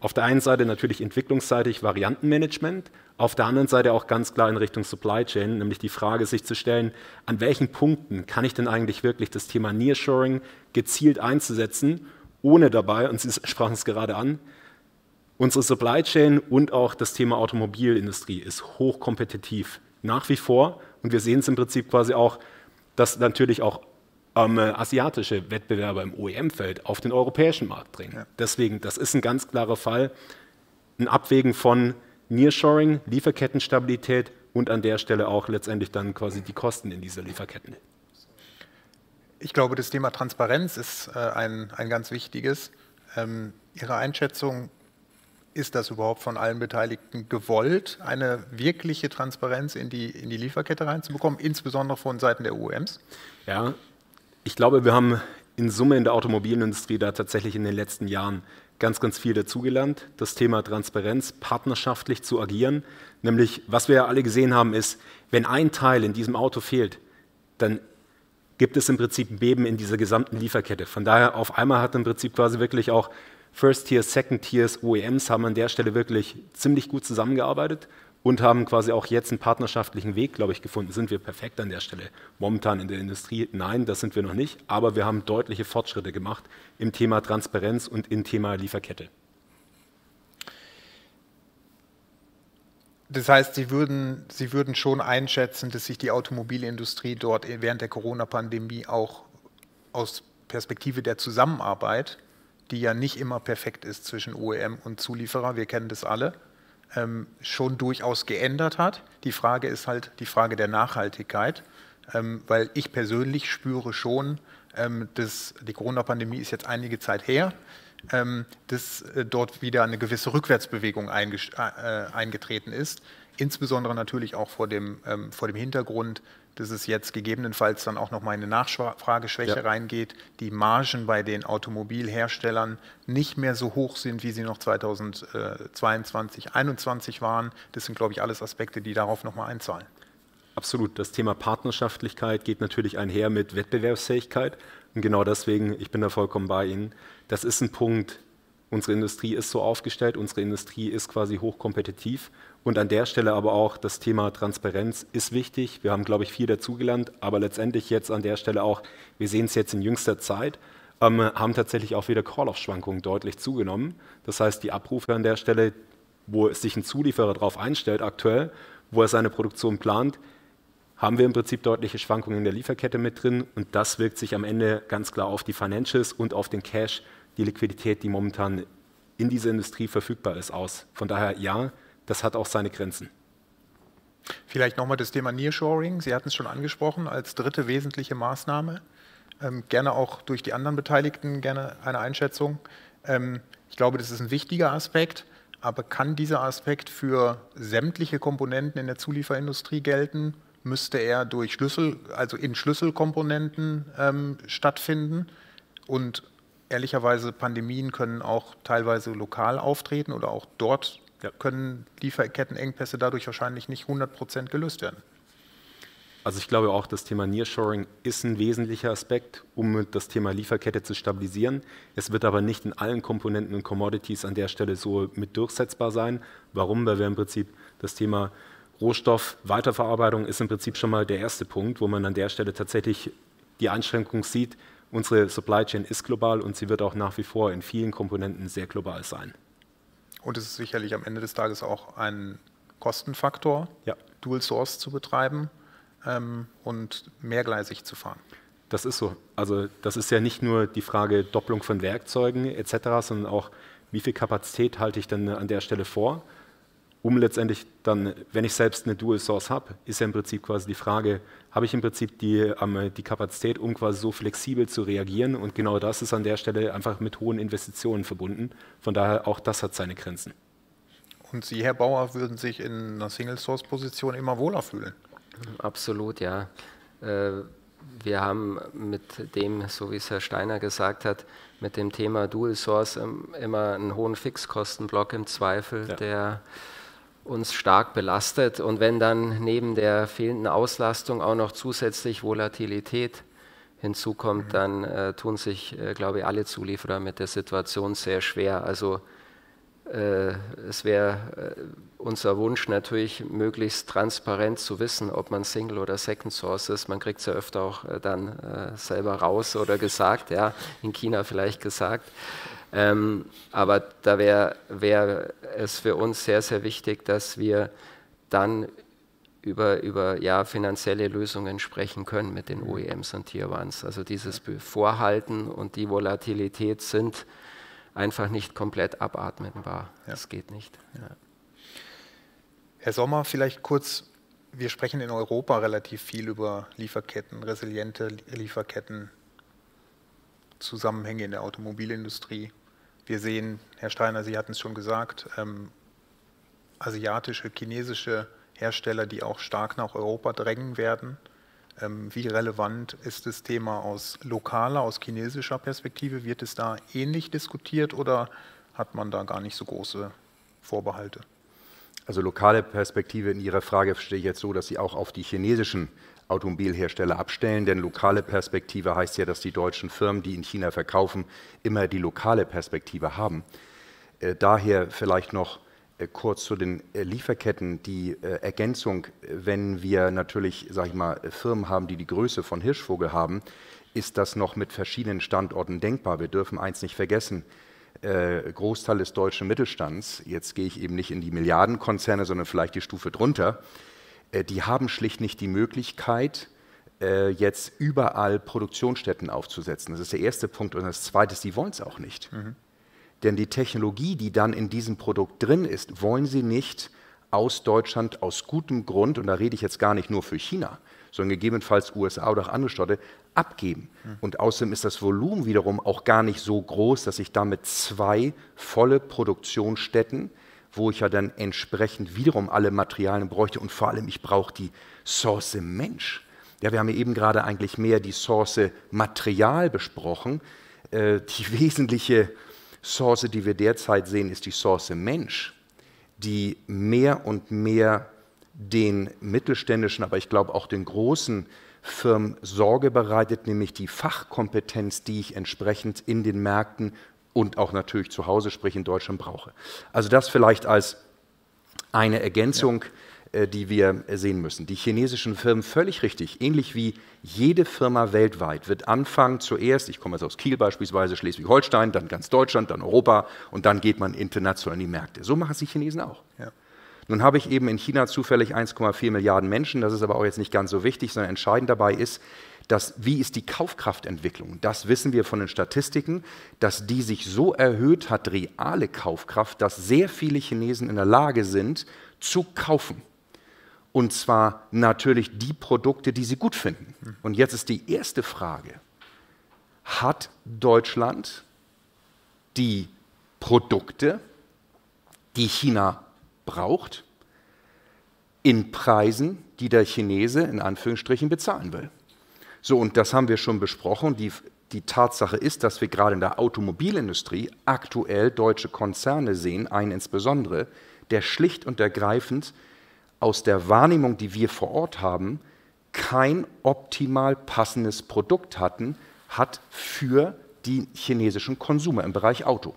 auf der einen Seite natürlich entwicklungsseitig Variantenmanagement, auf der anderen Seite auch ganz klar in Richtung Supply Chain, nämlich die Frage sich zu stellen, an welchen Punkten kann ich denn eigentlich wirklich das Thema Nearshoring gezielt einzusetzen, ohne dabei, und Sie sprachen es gerade an, Unsere Supply Chain und auch das Thema Automobilindustrie ist hochkompetitiv nach wie vor. Und wir sehen es im Prinzip quasi auch, dass natürlich auch ähm, asiatische Wettbewerber im OEM-Feld auf den europäischen Markt dringen. Ja. Deswegen, das ist ein ganz klarer Fall, ein Abwägen von Nearshoring, Lieferkettenstabilität und an der Stelle auch letztendlich dann quasi die Kosten in dieser Lieferketten. Ich glaube, das Thema Transparenz ist äh, ein, ein ganz wichtiges. Ähm, Ihre Einschätzung, ist das überhaupt von allen Beteiligten gewollt, eine wirkliche Transparenz in die, in die Lieferkette reinzubekommen, insbesondere von Seiten der OEMs? Ja, ich glaube, wir haben in Summe in der Automobilindustrie da tatsächlich in den letzten Jahren ganz, ganz viel dazugelernt. Das Thema Transparenz, partnerschaftlich zu agieren. Nämlich, was wir ja alle gesehen haben, ist, wenn ein Teil in diesem Auto fehlt, dann gibt es im Prinzip ein Beben in dieser gesamten Lieferkette. Von daher auf einmal hat im Prinzip quasi wirklich auch First Tiers, Second Tiers, OEMs haben an der Stelle wirklich ziemlich gut zusammengearbeitet und haben quasi auch jetzt einen partnerschaftlichen Weg, glaube ich, gefunden. Sind wir perfekt an der Stelle? Momentan in der Industrie? Nein, das sind wir noch nicht. Aber wir haben deutliche Fortschritte gemacht im Thema Transparenz und im Thema Lieferkette. Das heißt, Sie würden, Sie würden schon einschätzen, dass sich die Automobilindustrie dort während der Corona-Pandemie auch aus Perspektive der Zusammenarbeit die ja nicht immer perfekt ist zwischen OEM und Zulieferer, wir kennen das alle, ähm, schon durchaus geändert hat. Die Frage ist halt die Frage der Nachhaltigkeit, ähm, weil ich persönlich spüre schon, ähm, dass die Corona-Pandemie ist jetzt einige Zeit her, ähm, dass äh, dort wieder eine gewisse Rückwärtsbewegung äh, eingetreten ist, insbesondere natürlich auch vor dem, ähm, vor dem Hintergrund dass es jetzt gegebenenfalls dann auch noch mal eine Nachfrageschwäche ja. reingeht, die Margen bei den Automobilherstellern nicht mehr so hoch sind, wie sie noch 2022, 2021 waren. Das sind, glaube ich, alles Aspekte, die darauf noch mal einzahlen. Absolut. Das Thema Partnerschaftlichkeit geht natürlich einher mit Wettbewerbsfähigkeit. Und genau deswegen, ich bin da vollkommen bei Ihnen. Das ist ein Punkt, unsere Industrie ist so aufgestellt, unsere Industrie ist quasi hochkompetitiv und an der Stelle aber auch das Thema Transparenz ist wichtig. Wir haben, glaube ich, viel dazugelernt, aber letztendlich jetzt an der Stelle auch, wir sehen es jetzt in jüngster Zeit, ähm, haben tatsächlich auch wieder Call-off-Schwankungen deutlich zugenommen. Das heißt, die Abrufe an der Stelle, wo sich ein Zulieferer darauf einstellt aktuell, wo er seine Produktion plant, haben wir im Prinzip deutliche Schwankungen in der Lieferkette mit drin und das wirkt sich am Ende ganz klar auf die Financials und auf den Cash, die Liquidität, die momentan in dieser Industrie verfügbar ist, aus. Von daher ja, das hat auch seine Grenzen. Vielleicht nochmal das Thema Nearshoring. Sie hatten es schon angesprochen als dritte wesentliche Maßnahme. Ähm, gerne auch durch die anderen Beteiligten, gerne eine Einschätzung. Ähm, ich glaube, das ist ein wichtiger Aspekt, aber kann dieser Aspekt für sämtliche Komponenten in der Zulieferindustrie gelten? Müsste er durch Schlüssel, also in Schlüsselkomponenten ähm, stattfinden? Und ehrlicherweise, Pandemien können auch teilweise lokal auftreten oder auch dort können Lieferkettenengpässe dadurch wahrscheinlich nicht 100 Prozent gelöst werden. Also ich glaube auch, das Thema Nearshoring ist ein wesentlicher Aspekt, um das Thema Lieferkette zu stabilisieren. Es wird aber nicht in allen Komponenten und Commodities an der Stelle so mit durchsetzbar sein. Warum? Weil wir im Prinzip das Thema Rohstoff Weiterverarbeitung ist im Prinzip schon mal der erste Punkt, wo man an der Stelle tatsächlich die Einschränkung sieht, unsere Supply Chain ist global und sie wird auch nach wie vor in vielen Komponenten sehr global sein. Und es ist sicherlich am Ende des Tages auch ein Kostenfaktor, ja. Dual Source zu betreiben ähm, und mehrgleisig zu fahren. Das ist so. Also das ist ja nicht nur die Frage Doppelung von Werkzeugen etc., sondern auch, wie viel Kapazität halte ich dann an der Stelle vor, um letztendlich dann, wenn ich selbst eine Dual Source habe, ist ja im Prinzip quasi die Frage, habe ich im Prinzip die, ähm, die Kapazität, um quasi so flexibel zu reagieren und genau das ist an der Stelle einfach mit hohen Investitionen verbunden. Von daher auch das hat seine Grenzen. Und Sie, Herr Bauer, würden sich in einer Single-Source-Position immer wohler fühlen? Absolut, ja. Äh, wir haben mit dem, so wie es Herr Steiner gesagt hat, mit dem Thema Dual Source ähm, immer einen hohen Fixkostenblock im Zweifel, ja. der uns stark belastet. Und wenn dann neben der fehlenden Auslastung auch noch zusätzlich Volatilität hinzukommt, mhm. dann äh, tun sich, äh, glaube ich, alle Zulieferer mit der Situation sehr schwer. Also äh, es wäre äh, unser Wunsch natürlich, möglichst transparent zu wissen, ob man Single oder Second Source ist. Man kriegt es ja öfter auch äh, dann selber raus oder gesagt, ja, in China vielleicht gesagt. Ähm, aber da wäre wär es für uns sehr, sehr wichtig, dass wir dann über, über ja, finanzielle Lösungen sprechen können mit den OEMs und Tier 1. Also dieses Vorhalten und die Volatilität sind einfach nicht komplett abatmenbar. Ja. Das geht nicht. Ja. Herr Sommer, vielleicht kurz, wir sprechen in Europa relativ viel über Lieferketten, resiliente Lieferketten, Zusammenhänge in der Automobilindustrie. Wir sehen, Herr Steiner, Sie hatten es schon gesagt, ähm, asiatische, chinesische Hersteller, die auch stark nach Europa drängen werden. Ähm, wie relevant ist das Thema aus lokaler, aus chinesischer Perspektive? Wird es da ähnlich diskutiert oder hat man da gar nicht so große Vorbehalte? Also lokale Perspektive in Ihrer Frage verstehe ich jetzt so, dass Sie auch auf die chinesischen Automobilhersteller abstellen, denn lokale Perspektive heißt ja, dass die deutschen Firmen, die in China verkaufen, immer die lokale Perspektive haben. Äh, daher vielleicht noch äh, kurz zu den äh, Lieferketten die Ergänzung, wenn wir natürlich, sage ich mal, Firmen haben, die die Größe von Hirschvogel haben, ist das noch mit verschiedenen Standorten denkbar. Wir dürfen eins nicht vergessen. Großteil des deutschen Mittelstands, jetzt gehe ich eben nicht in die Milliardenkonzerne, sondern vielleicht die Stufe drunter, die haben schlicht nicht die Möglichkeit, jetzt überall Produktionsstätten aufzusetzen. Das ist der erste Punkt. Und das zweite ist, die wollen es auch nicht. Mhm. Denn die Technologie, die dann in diesem Produkt drin ist, wollen sie nicht aus Deutschland aus gutem Grund, und da rede ich jetzt gar nicht nur für China, sondern gegebenenfalls USA oder auch andere Staaten, abgeben. Hm. Und außerdem ist das Volumen wiederum auch gar nicht so groß, dass ich damit zwei volle Produktionsstätten, wo ich ja dann entsprechend wiederum alle Materialien bräuchte und vor allem ich brauche die Source Mensch. Ja, wir haben ja eben gerade eigentlich mehr die Source Material besprochen. Äh, die wesentliche Source, die wir derzeit sehen, ist die Source Mensch, die mehr und mehr den mittelständischen, aber ich glaube auch den großen Firmen Sorge bereitet, nämlich die Fachkompetenz, die ich entsprechend in den Märkten und auch natürlich zu Hause, sprich in Deutschland, brauche. Also das vielleicht als eine Ergänzung. Ja äh, die wir sehen müssen. Die chinesischen Firmen, völlig richtig, ähnlich wie jede Firma weltweit, wird anfangen zuerst, ich komme jetzt aus Kiel beispielsweise, Schleswig-Holstein, dann ganz Deutschland, dann Europa und dann geht man international in die Märkte. So machen es die Chinesen auch. Ja. Nun habe ich eben in China zufällig 1,4 Milliarden Menschen, das ist aber auch jetzt nicht ganz so wichtig, sondern entscheidend dabei ist, dass, wie ist die Kaufkraftentwicklung? Das wissen wir von den Statistiken, dass die sich so erhöht hat, reale Kaufkraft, dass sehr viele Chinesen in der Lage sind, zu kaufen. Und zwar natürlich die Produkte, die sie gut finden. Und jetzt ist die erste Frage, hat Deutschland die Produkte, die China braucht, in Preisen, die der Chinese in Anführungsstrichen bezahlen will? So, und das haben wir schon besprochen. Die, die Tatsache ist, dass wir gerade in der Automobilindustrie aktuell deutsche Konzerne sehen, einen insbesondere, der schlicht und ergreifend aus der Wahrnehmung, die wir vor Ort haben, kein optimal passendes Produkt hatten, hat für die chinesischen Konsumer im Bereich Auto.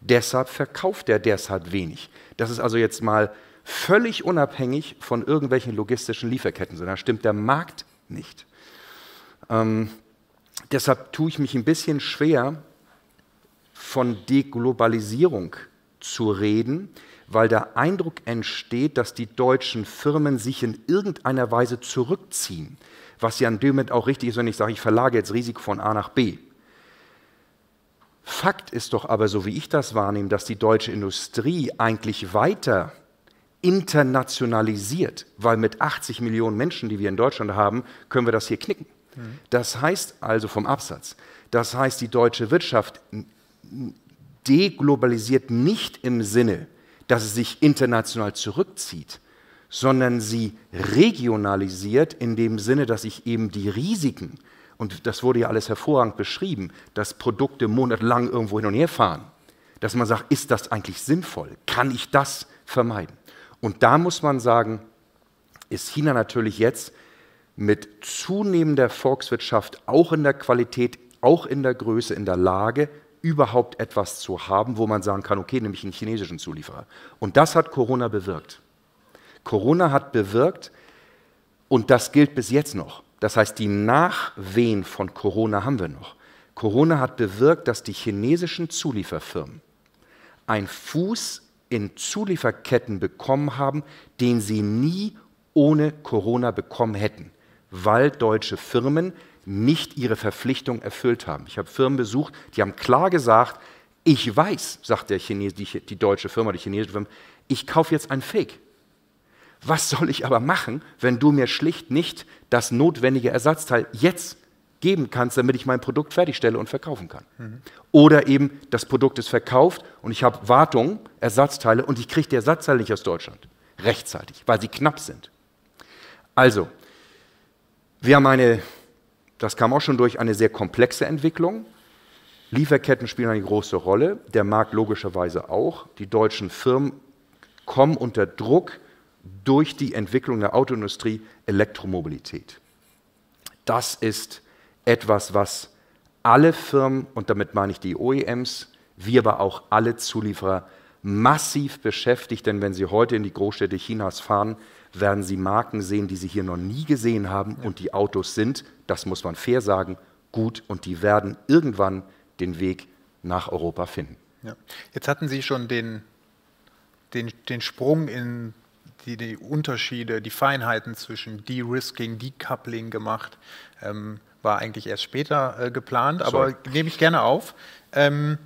Deshalb verkauft er deshalb wenig. Das ist also jetzt mal völlig unabhängig von irgendwelchen logistischen Lieferketten, sondern stimmt der Markt nicht. Ähm, deshalb tue ich mich ein bisschen schwer, von Deglobalisierung zu reden, weil der Eindruck entsteht, dass die deutschen Firmen sich in irgendeiner Weise zurückziehen, was ja in dem Moment auch richtig ist, wenn ich sage, ich verlage jetzt Risiko von A nach B. Fakt ist doch aber, so wie ich das wahrnehme, dass die deutsche Industrie eigentlich weiter internationalisiert, weil mit 80 Millionen Menschen, die wir in Deutschland haben, können wir das hier knicken. Das heißt also vom Absatz, das heißt, die deutsche Wirtschaft deglobalisiert nicht im Sinne, dass sie sich international zurückzieht, sondern sie regionalisiert in dem Sinne, dass ich eben die Risiken, und das wurde ja alles hervorragend beschrieben, dass Produkte monatelang irgendwo hin und her fahren, dass man sagt, ist das eigentlich sinnvoll? Kann ich das vermeiden? Und da muss man sagen, ist China natürlich jetzt mit zunehmender Volkswirtschaft auch in der Qualität, auch in der Größe in der Lage, überhaupt etwas zu haben, wo man sagen kann, okay, nämlich einen chinesischen Zulieferer. Und das hat Corona bewirkt. Corona hat bewirkt, und das gilt bis jetzt noch, das heißt, die Nachwehen von Corona haben wir noch. Corona hat bewirkt, dass die chinesischen Zulieferfirmen einen Fuß in Zulieferketten bekommen haben, den sie nie ohne Corona bekommen hätten, weil deutsche Firmen nicht ihre Verpflichtung erfüllt haben. Ich habe Firmen besucht, die haben klar gesagt, ich weiß, sagt der Chines, die, die deutsche Firma, die chinesische Firma, ich kaufe jetzt ein Fake. Was soll ich aber machen, wenn du mir schlicht nicht das notwendige Ersatzteil jetzt geben kannst, damit ich mein Produkt fertigstelle und verkaufen kann? Mhm. Oder eben das Produkt ist verkauft und ich habe Wartung, Ersatzteile und ich kriege die Ersatzteile nicht aus Deutschland rechtzeitig, weil sie knapp sind. Also, wir haben eine das kam auch schon durch eine sehr komplexe Entwicklung. Lieferketten spielen eine große Rolle, der Markt logischerweise auch. Die deutschen Firmen kommen unter Druck durch die Entwicklung der Autoindustrie Elektromobilität. Das ist etwas, was alle Firmen, und damit meine ich die OEMs, wie aber auch alle Zulieferer massiv beschäftigt, denn wenn Sie heute in die Großstädte Chinas fahren, werden Sie Marken sehen, die Sie hier noch nie gesehen haben und die Autos sind das muss man fair sagen, gut und die werden irgendwann den Weg nach Europa finden. Ja. Jetzt hatten Sie schon den, den, den Sprung in die, die, Unterschiede, die Feinheiten zwischen De-Risking, Decoupling gemacht. Ähm, war eigentlich erst später äh, geplant, aber Sorry. nehme ich gerne auf. Ähm,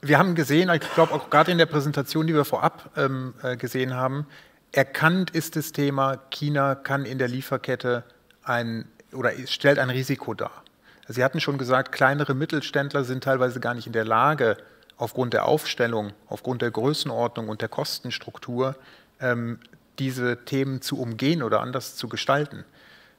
wir haben gesehen, ich glaube auch gerade in der Präsentation, die wir vorab ähm, äh, gesehen haben, erkannt ist das Thema, China kann in der Lieferkette ein oder stellt ein Risiko dar. Sie hatten schon gesagt, kleinere Mittelständler sind teilweise gar nicht in der Lage, aufgrund der Aufstellung, aufgrund der Größenordnung und der Kostenstruktur ähm, diese Themen zu umgehen oder anders zu gestalten.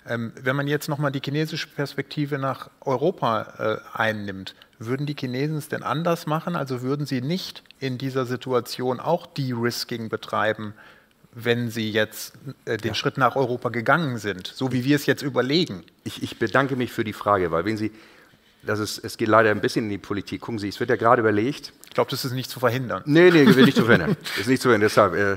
Ähm, wenn man jetzt nochmal die chinesische Perspektive nach Europa äh, einnimmt, würden die Chinesen es denn anders machen? Also würden sie nicht in dieser Situation auch De-Risking betreiben, wenn Sie jetzt äh, den ja. Schritt nach Europa gegangen sind, so wie wir es jetzt überlegen? Ich, ich bedanke mich für die Frage, weil wenn Sie, das ist, es geht leider ein bisschen in die Politik, gucken Sie, es wird ja gerade überlegt. Ich glaube, das ist nicht zu verhindern. Nee, nee, wird nicht zu verhindern. ist nicht zu verhindern, deshalb, äh,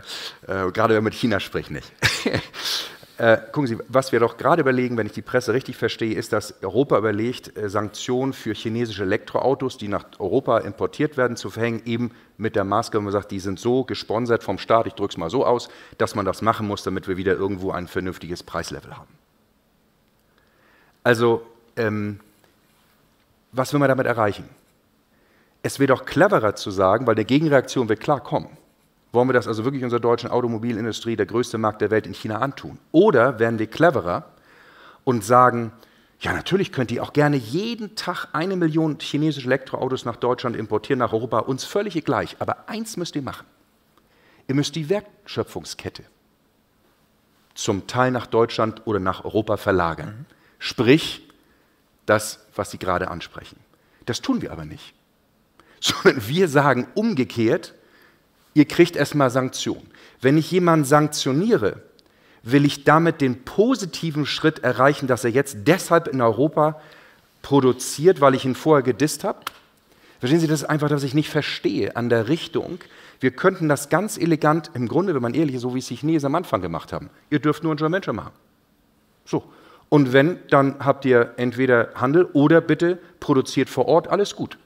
äh, gerade wenn man mit China spricht, nicht. Äh, gucken Sie, was wir doch gerade überlegen, wenn ich die Presse richtig verstehe, ist, dass Europa überlegt, äh, Sanktionen für chinesische Elektroautos, die nach Europa importiert werden, zu verhängen, eben mit der Maske, wenn man sagt, die sind so gesponsert vom Staat, ich drücke es mal so aus, dass man das machen muss, damit wir wieder irgendwo ein vernünftiges Preislevel haben. Also, ähm, was will man damit erreichen? Es wäre doch cleverer zu sagen, weil eine Gegenreaktion wird klar kommen wollen wir das also wirklich unserer deutschen Automobilindustrie, der größte Markt der Welt, in China antun? Oder werden wir cleverer und sagen, ja, natürlich könnt ihr auch gerne jeden Tag eine Million chinesische Elektroautos nach Deutschland importieren, nach Europa, uns völlig gleich. Aber eins müsst ihr machen. Ihr müsst die Wertschöpfungskette zum Teil nach Deutschland oder nach Europa verlagern. Mhm. Sprich, das, was Sie gerade ansprechen. Das tun wir aber nicht. Sondern wir sagen umgekehrt, ihr kriegt erstmal Sanktionen. Wenn ich jemanden sanktioniere, will ich damit den positiven Schritt erreichen, dass er jetzt deshalb in Europa produziert, weil ich ihn vorher gedisst habe? Verstehen Sie, das ist einfach, dass ich nicht verstehe an der Richtung. Wir könnten das ganz elegant, im Grunde, wenn man ehrlich ist, so wie es die Chinesen am Anfang gemacht haben. Ihr dürft nur ein Joint Venture machen. So. Und wenn, dann habt ihr entweder Handel oder bitte produziert vor Ort, alles gut.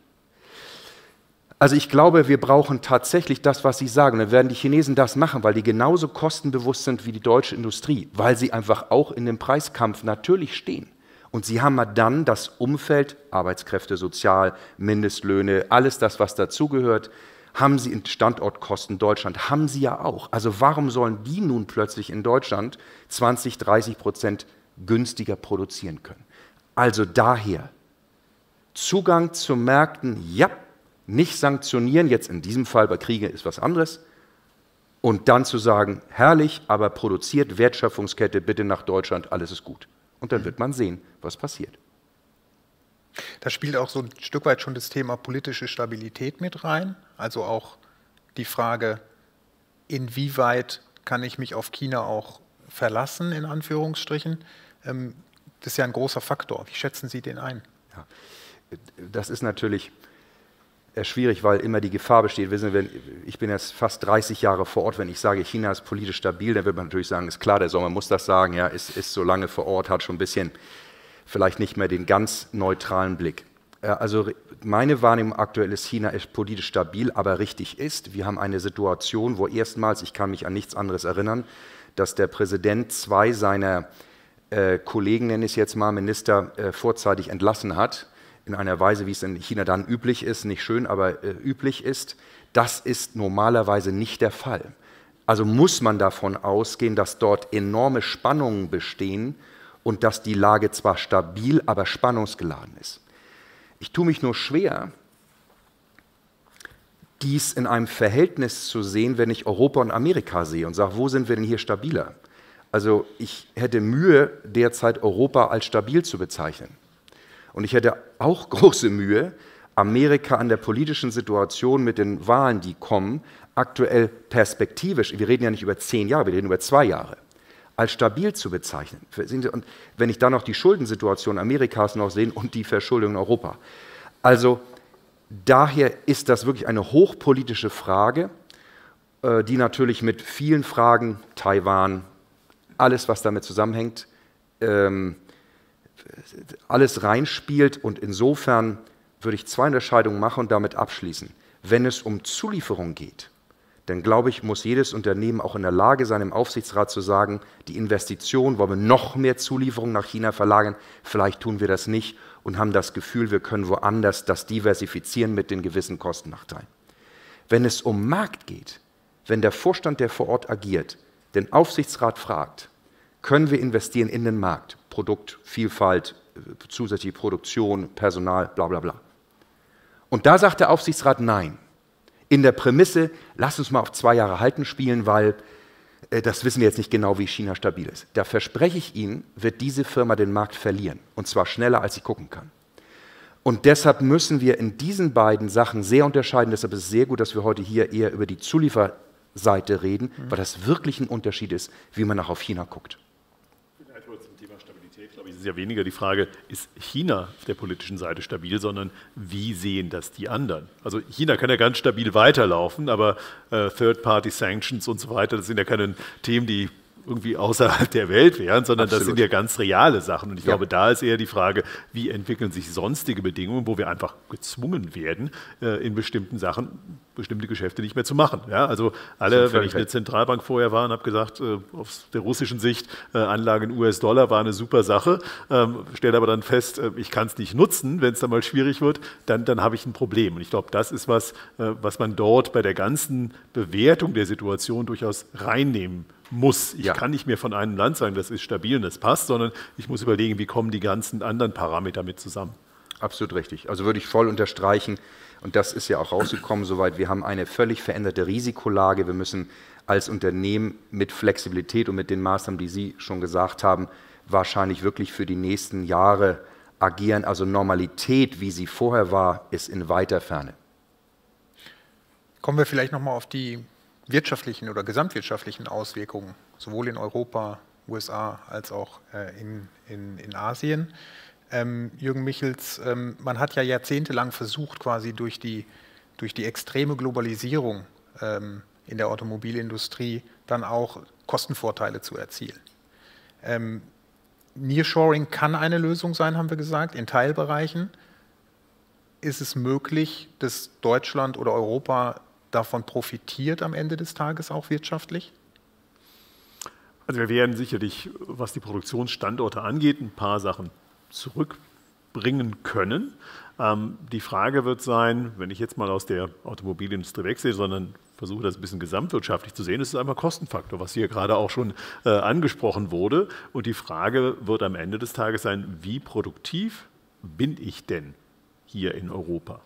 Also ich glaube, wir brauchen tatsächlich das, was Sie sagen. Dann werden die Chinesen das machen, weil die genauso kostenbewusst sind wie die deutsche Industrie, weil sie einfach auch in dem Preiskampf natürlich stehen. Und sie haben dann das Umfeld, Arbeitskräfte, Sozial, Mindestlöhne, alles das, was dazugehört, haben sie in Standortkosten Deutschland, haben sie ja auch. Also warum sollen die nun plötzlich in Deutschland 20, 30 Prozent günstiger produzieren können? Also daher Zugang zu Märkten, ja, nicht sanktionieren, jetzt in diesem Fall bei Kriege ist was anderes, und dann zu sagen, herrlich, aber produziert Wertschöpfungskette bitte nach Deutschland, alles ist gut. Und dann wird man sehen, was passiert. Da spielt auch so ein Stück weit schon das Thema politische Stabilität mit rein, also auch die Frage, inwieweit kann ich mich auf China auch verlassen, in Anführungsstrichen. Ähm, das ist ja ein großer Faktor. Wie schätzen Sie den ein? Ja, das ist natürlich schwierig, weil immer die Gefahr besteht. Wissen, wenn, ich bin jetzt fast 30 Jahre vor Ort. Wenn ich sage, China ist politisch stabil, dann wird man natürlich sagen, ist klar, der Sommer muss das sagen. Ja, ist, ist so lange vor Ort, hat schon ein bisschen vielleicht nicht mehr den ganz neutralen Blick. Äh, also meine Wahrnehmung aktuell ist, China ist politisch stabil, aber richtig ist. Wir haben eine Situation, wo erstmals, ich kann mich an nichts anderes erinnern, dass der Präsident zwei seiner äh, Kollegen, nenne ich es jetzt mal, Minister, äh, vorzeitig entlassen hat in einer Weise, wie es in China dann üblich ist, nicht schön, aber äh, üblich ist, das ist normalerweise nicht der Fall. Also muss man davon ausgehen, dass dort enorme Spannungen bestehen und dass die Lage zwar stabil, aber spannungsgeladen ist. Ich tue mich nur schwer, dies in einem Verhältnis zu sehen, wenn ich Europa und Amerika sehe und sage, wo sind wir denn hier stabiler? Also ich hätte Mühe, derzeit Europa als stabil zu bezeichnen. Und ich hätte auch große Mühe, Amerika an der politischen Situation mit den Wahlen, die kommen, aktuell perspektivisch, wir reden ja nicht über zehn Jahre, wir reden über zwei Jahre, als stabil zu bezeichnen. Und wenn ich dann noch die Schuldensituation Amerikas noch sehe und die Verschuldung in Europa. Also daher ist das wirklich eine hochpolitische Frage, äh, die natürlich mit vielen Fragen, Taiwan, alles, was damit zusammenhängt, ähm, alles reinspielt und insofern würde ich zwei Unterscheidungen machen und damit abschließen. Wenn es um Zulieferung geht, dann glaube ich, muss jedes Unternehmen auch in der Lage sein, im Aufsichtsrat zu sagen, die Investition, wollen wir noch mehr Zulieferung nach China verlagern, vielleicht tun wir das nicht und haben das Gefühl, wir können woanders das diversifizieren mit den gewissen Kostennachteilen. Wenn es um Markt geht, wenn der Vorstand, der vor Ort agiert, den Aufsichtsrat fragt, können wir investieren in den Markt, Produktvielfalt, zusätzliche Produktion, Personal, bla bla bla. Und da sagt der Aufsichtsrat Nein. In der Prämisse, lass uns mal auf zwei Jahre halten spielen, weil äh, das wissen wir jetzt nicht genau, wie China stabil ist. Da verspreche ich Ihnen, wird diese Firma den Markt verlieren. Und zwar schneller, als sie gucken kann. Und deshalb müssen wir in diesen beiden Sachen sehr unterscheiden. Deshalb ist es sehr gut, dass wir heute hier eher über die Zulieferseite reden, mhm. weil das wirklich ein Unterschied ist, wie man nach auf China guckt ist ja weniger die Frage, ist China auf der politischen Seite stabil, sondern wie sehen das die anderen? Also China kann ja ganz stabil weiterlaufen, aber äh, Third-Party-Sanctions und so weiter, das sind ja keine Themen, die irgendwie außerhalb der Welt wären, sondern Absolut. das sind ja ganz reale Sachen. Und ich ja. glaube, da ist eher die Frage, wie entwickeln sich sonstige Bedingungen, wo wir einfach gezwungen werden, äh, in bestimmten Sachen bestimmte Geschäfte nicht mehr zu machen. Ja, also alle, wenn ich eine Zentralbank vorher war und habe gesagt, äh, aus der russischen Sicht, äh, Anlage in US-Dollar war eine super Sache, ähm, stelle aber dann fest, äh, ich kann es nicht nutzen, wenn es dann mal schwierig wird, dann, dann habe ich ein Problem. Und ich glaube, das ist was, äh, was man dort bei der ganzen Bewertung der Situation durchaus reinnehmen muss. Ich ja. kann nicht mehr von einem Land sagen, das ist stabil und das passt, sondern ich muss überlegen, wie kommen die ganzen anderen Parameter mit zusammen. Absolut richtig. Also würde ich voll unterstreichen. Und das ist ja auch rausgekommen, soweit wir haben eine völlig veränderte Risikolage. Wir müssen als Unternehmen mit Flexibilität und mit den Maßnahmen, die Sie schon gesagt haben, wahrscheinlich wirklich für die nächsten Jahre agieren. Also Normalität, wie sie vorher war, ist in weiter Ferne. Kommen wir vielleicht nochmal auf die wirtschaftlichen oder gesamtwirtschaftlichen Auswirkungen, sowohl in Europa, USA als auch äh, in, in, in Asien. Ähm, Jürgen Michels, ähm, man hat ja jahrzehntelang versucht, quasi durch die, durch die extreme Globalisierung ähm, in der Automobilindustrie dann auch Kostenvorteile zu erzielen. Ähm, Nearshoring kann eine Lösung sein, haben wir gesagt, in Teilbereichen. Ist es möglich, dass Deutschland oder Europa davon profitiert am Ende des Tages auch wirtschaftlich? Also wir werden sicherlich, was die Produktionsstandorte angeht, ein paar Sachen zurückbringen können. Ähm, die Frage wird sein, wenn ich jetzt mal aus der Automobilindustrie wechsle, sondern versuche das ein bisschen gesamtwirtschaftlich zu sehen, ist es einmal Kostenfaktor, was hier gerade auch schon äh, angesprochen wurde. Und die Frage wird am Ende des Tages sein, wie produktiv bin ich denn hier in Europa?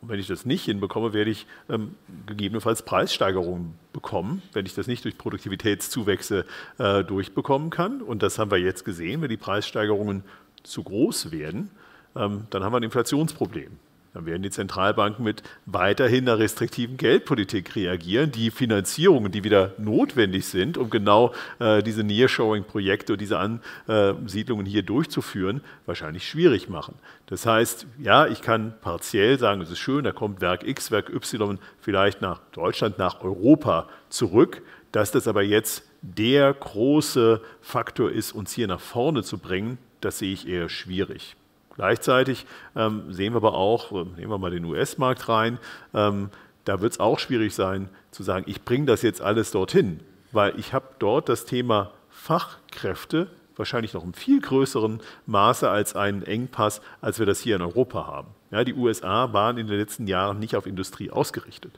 Und wenn ich das nicht hinbekomme, werde ich ähm, gegebenenfalls Preissteigerungen bekommen, wenn ich das nicht durch Produktivitätszuwächse äh, durchbekommen kann. Und das haben wir jetzt gesehen, wenn die Preissteigerungen zu groß werden, ähm, dann haben wir ein Inflationsproblem. Dann werden die Zentralbanken mit weiterhin einer restriktiven Geldpolitik reagieren, die Finanzierungen, die wieder notwendig sind, um genau äh, diese Nearshoring-Projekte und diese Ansiedlungen hier durchzuführen, wahrscheinlich schwierig machen. Das heißt, ja, ich kann partiell sagen, es ist schön, da kommt Werk X, Werk Y vielleicht nach Deutschland, nach Europa zurück. Dass das aber jetzt der große Faktor ist, uns hier nach vorne zu bringen, das sehe ich eher schwierig. Gleichzeitig ähm, sehen wir aber auch, äh, nehmen wir mal den US-Markt rein, ähm, da wird es auch schwierig sein zu sagen, ich bringe das jetzt alles dorthin, weil ich habe dort das Thema Fachkräfte wahrscheinlich noch im viel größeren Maße als einen Engpass, als wir das hier in Europa haben. Ja, die USA waren in den letzten Jahren nicht auf Industrie ausgerichtet.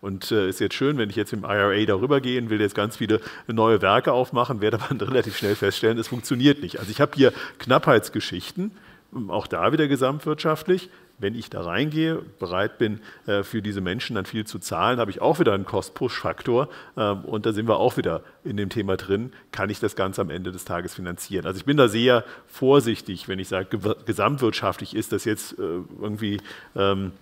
Und äh, ist jetzt schön, wenn ich jetzt im IRA darüber gehe und will jetzt ganz viele neue Werke aufmachen, werde aber relativ schnell feststellen, es funktioniert nicht. Also ich habe hier Knappheitsgeschichten, auch da wieder gesamtwirtschaftlich. Wenn ich da reingehe, bereit bin, äh, für diese Menschen dann viel zu zahlen, habe ich auch wieder einen Cost-Push-Faktor. Ähm, und da sind wir auch wieder in dem Thema drin, kann ich das Ganze am Ende des Tages finanzieren. Also ich bin da sehr vorsichtig, wenn ich sage, gesamtwirtschaftlich ist das jetzt äh, irgendwie ähm,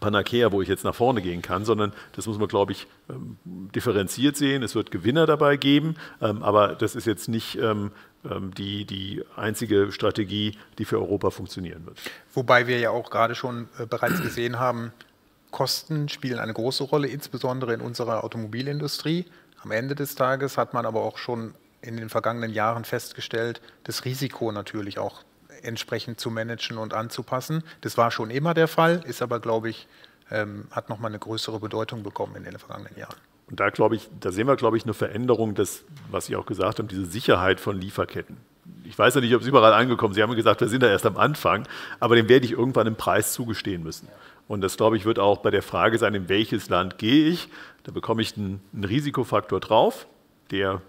Panakea, wo ich jetzt nach vorne gehen kann, sondern das muss man, glaube ich, ähm, differenziert sehen. Es wird Gewinner dabei geben, aber das ist jetzt nicht ähm, die, die einzige Strategie, die für Europa funktionieren wird. Wobei wir ja auch gerade schon äh, bereits gesehen haben, Kosten spielen eine große Rolle, insbesondere in unserer Automobilindustrie. Am Ende des Tages hat man aber auch schon in den vergangenen Jahren festgestellt, das Risiko natürlich auch entsprechend zu managen und anzupassen. Das war schon immer der Fall, ist aber, glaube ich, ähm, hat nochmal eine größere Bedeutung bekommen in den vergangenen Jahren. Und da glaube ich, da sehen wir, glaube ich, eine Veränderung des, was Sie auch gesagt haben, diese Sicherheit von Lieferketten. Ich weiß ja nicht, ob es überall angekommen. Sie haben gesagt, wir sind da erst am Anfang, aber dem werde ich irgendwann einen Preis zugestehen müssen. Und das, glaube ich, wird auch bei der Frage sein, in welches Land gehe ich. Da bekomme ich einen, einen Risikofaktor drauf, der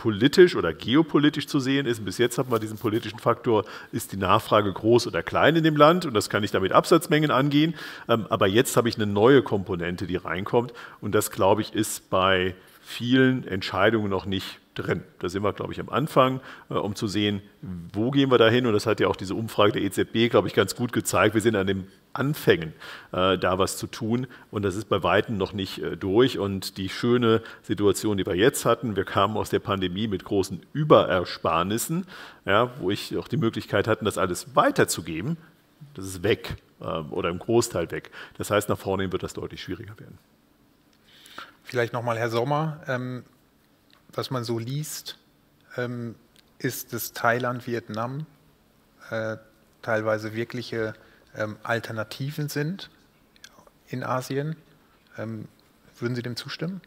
politisch oder geopolitisch zu sehen ist. Bis jetzt haben wir diesen politischen Faktor, ist die Nachfrage groß oder klein in dem Land und das kann ich damit Absatzmengen angehen. Ähm, aber jetzt habe ich eine neue Komponente, die reinkommt und das, glaube ich, ist bei vielen Entscheidungen noch nicht drin. Da sind wir, glaube ich, am Anfang, äh, um zu sehen, wo gehen wir da hin. Und das hat ja auch diese Umfrage der EZB, glaube ich, ganz gut gezeigt. Wir sind an den Anfängen, äh, da was zu tun. Und das ist bei Weitem noch nicht äh, durch. Und die schöne Situation, die wir jetzt hatten, wir kamen aus der Pandemie mit großen Überersparnissen, ja, wo ich auch die Möglichkeit hatte, das alles weiterzugeben. Das ist weg oder im Großteil weg. Das heißt, nach vorne wird das deutlich schwieriger werden. Vielleicht nochmal, Herr Sommer, ähm, was man so liest, ähm, ist, dass Thailand, Vietnam äh, teilweise wirkliche ähm, Alternativen sind in Asien. Ähm, würden Sie dem zustimmen?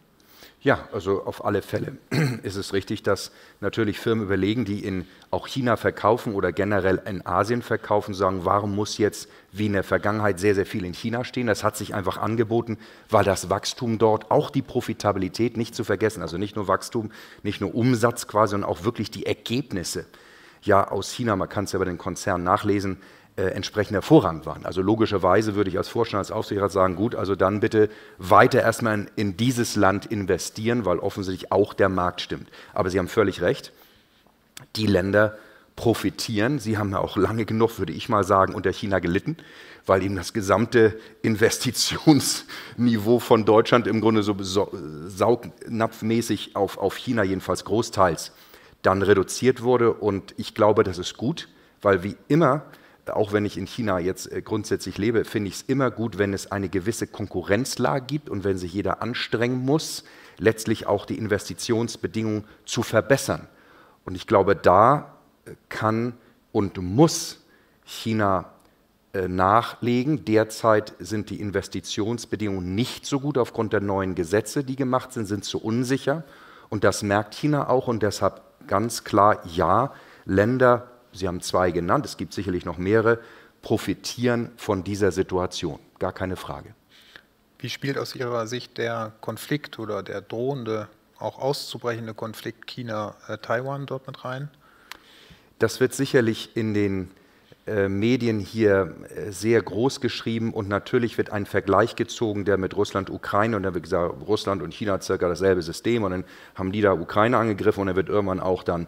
Ja, also auf alle Fälle ist es richtig, dass natürlich Firmen überlegen, die in auch China verkaufen oder generell in Asien verkaufen, sagen, warum muss jetzt wie in der Vergangenheit sehr, sehr viel in China stehen? Das hat sich einfach angeboten, weil das Wachstum dort, auch die Profitabilität nicht zu vergessen, also nicht nur Wachstum, nicht nur Umsatz quasi, sondern auch wirklich die Ergebnisse ja aus China, man kann es ja bei den Konzernen nachlesen, äh, entsprechend hervorragend waren. Also logischerweise würde ich als Vorstand, als Aufsichtsrat sagen, gut, also dann bitte weiter erstmal in, in dieses Land investieren, weil offensichtlich auch der Markt stimmt. Aber Sie haben völlig recht, die Länder profitieren. Sie haben ja auch lange genug, würde ich mal sagen, unter China gelitten, weil eben das gesamte Investitionsniveau von Deutschland im Grunde so saugnapfmäßig auf, auf China, jedenfalls großteils, dann reduziert wurde. Und ich glaube, das ist gut, weil wie immer, auch wenn ich in China jetzt äh, grundsätzlich lebe, finde ich es immer gut, wenn es eine gewisse Konkurrenzlage gibt und wenn sich jeder anstrengen muss, letztlich auch die Investitionsbedingungen zu verbessern. Und ich glaube, da kann und muss China äh, nachlegen. Derzeit sind die Investitionsbedingungen nicht so gut aufgrund der neuen Gesetze, die gemacht sind, sind zu unsicher. Und das merkt China auch und deshalb ganz klar, ja, Länder, Sie haben zwei genannt, es gibt sicherlich noch mehrere, profitieren von dieser Situation. Gar keine Frage. Wie spielt aus Ihrer Sicht der Konflikt oder der drohende, auch auszubrechende Konflikt China-Taiwan dort mit rein? Das wird sicherlich in den äh, Medien hier äh, sehr groß geschrieben und natürlich wird ein Vergleich gezogen, der mit Russland, Ukraine und dann wird gesagt, Russland und China circa dasselbe System und dann haben die da Ukraine angegriffen und dann wird irgendwann auch dann äh,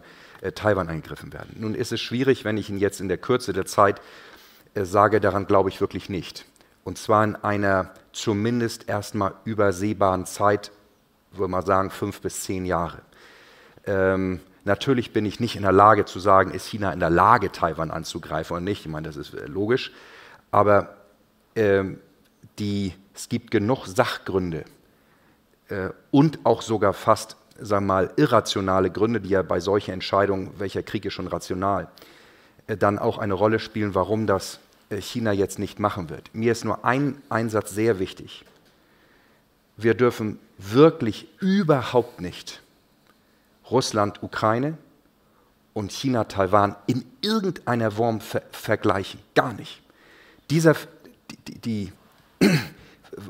Taiwan angegriffen werden. Nun ist es schwierig, wenn ich Ihnen jetzt in der Kürze der Zeit äh, sage, daran glaube ich wirklich nicht. Und zwar in einer zumindest erstmal übersehbaren Zeit, würde man sagen, fünf bis zehn Jahre. Ähm, Natürlich bin ich nicht in der Lage zu sagen, ist China in der Lage, Taiwan anzugreifen oder nicht. Ich meine, das ist äh, logisch. Aber äh, die, es gibt genug Sachgründe äh, und auch sogar fast, sagen wir mal, irrationale Gründe, die ja bei solchen Entscheidungen, welcher Krieg ist schon rational, äh, dann auch eine Rolle spielen, warum das äh, China jetzt nicht machen wird. Mir ist nur ein Einsatz sehr wichtig. Wir dürfen wirklich überhaupt nicht Russland, Ukraine und China, Taiwan in irgendeiner Form ver vergleichen. Gar nicht. Dieser, die, die,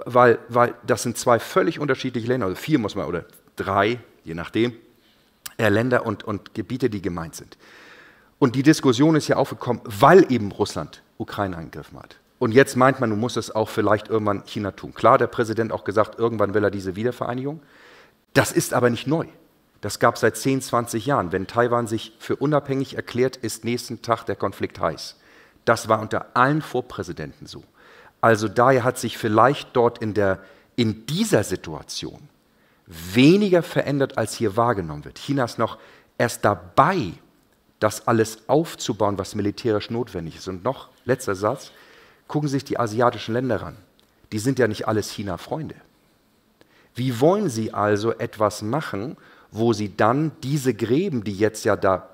weil, weil das sind zwei völlig unterschiedliche Länder, also vier muss man, oder drei, je nachdem, äh, Länder und, und Gebiete, die gemeint sind. Und die Diskussion ist ja aufgekommen, weil eben Russland Ukraine angegriffen hat. Und jetzt meint man, du musst es auch vielleicht irgendwann China tun. Klar, der Präsident auch gesagt, irgendwann will er diese Wiedervereinigung. Das ist aber nicht neu. Das gab es seit 10, 20 Jahren. Wenn Taiwan sich für unabhängig erklärt, ist nächsten Tag der Konflikt heiß. Das war unter allen Vorpräsidenten so. Also daher hat sich vielleicht dort in, der, in dieser Situation weniger verändert, als hier wahrgenommen wird. China ist noch erst dabei, das alles aufzubauen, was militärisch notwendig ist. Und noch, letzter Satz, gucken Sie sich die asiatischen Länder an. Die sind ja nicht alles China-Freunde. Wie wollen Sie also etwas machen, wo sie dann diese Gräben, die jetzt ja da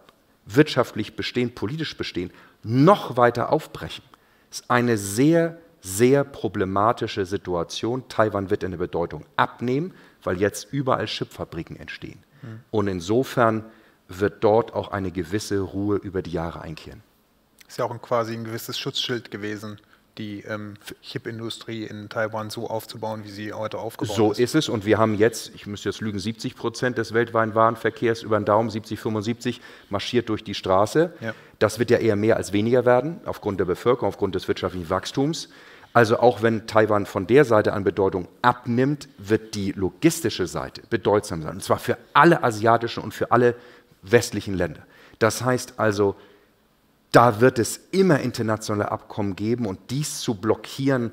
wirtschaftlich bestehen, politisch bestehen, noch weiter aufbrechen. Das ist eine sehr, sehr problematische Situation. Taiwan wird in der Bedeutung abnehmen, weil jetzt überall Chipfabriken entstehen. Und insofern wird dort auch eine gewisse Ruhe über die Jahre einkehren. Ist ja auch quasi ein gewisses Schutzschild gewesen die ähm, Chipindustrie in Taiwan so aufzubauen, wie sie heute aufgebaut so ist. So ist es und wir haben jetzt, ich müsste jetzt lügen, 70 Prozent des weltweiten Warenverkehrs über den Daumen, 70, 75, marschiert durch die Straße. Ja. Das wird ja eher mehr als weniger werden, aufgrund der Bevölkerung, aufgrund des wirtschaftlichen Wachstums. Also auch wenn Taiwan von der Seite an Bedeutung abnimmt, wird die logistische Seite bedeutsam sein. Und zwar für alle asiatischen und für alle westlichen Länder. Das heißt also, da wird es immer internationale Abkommen geben und dies zu blockieren,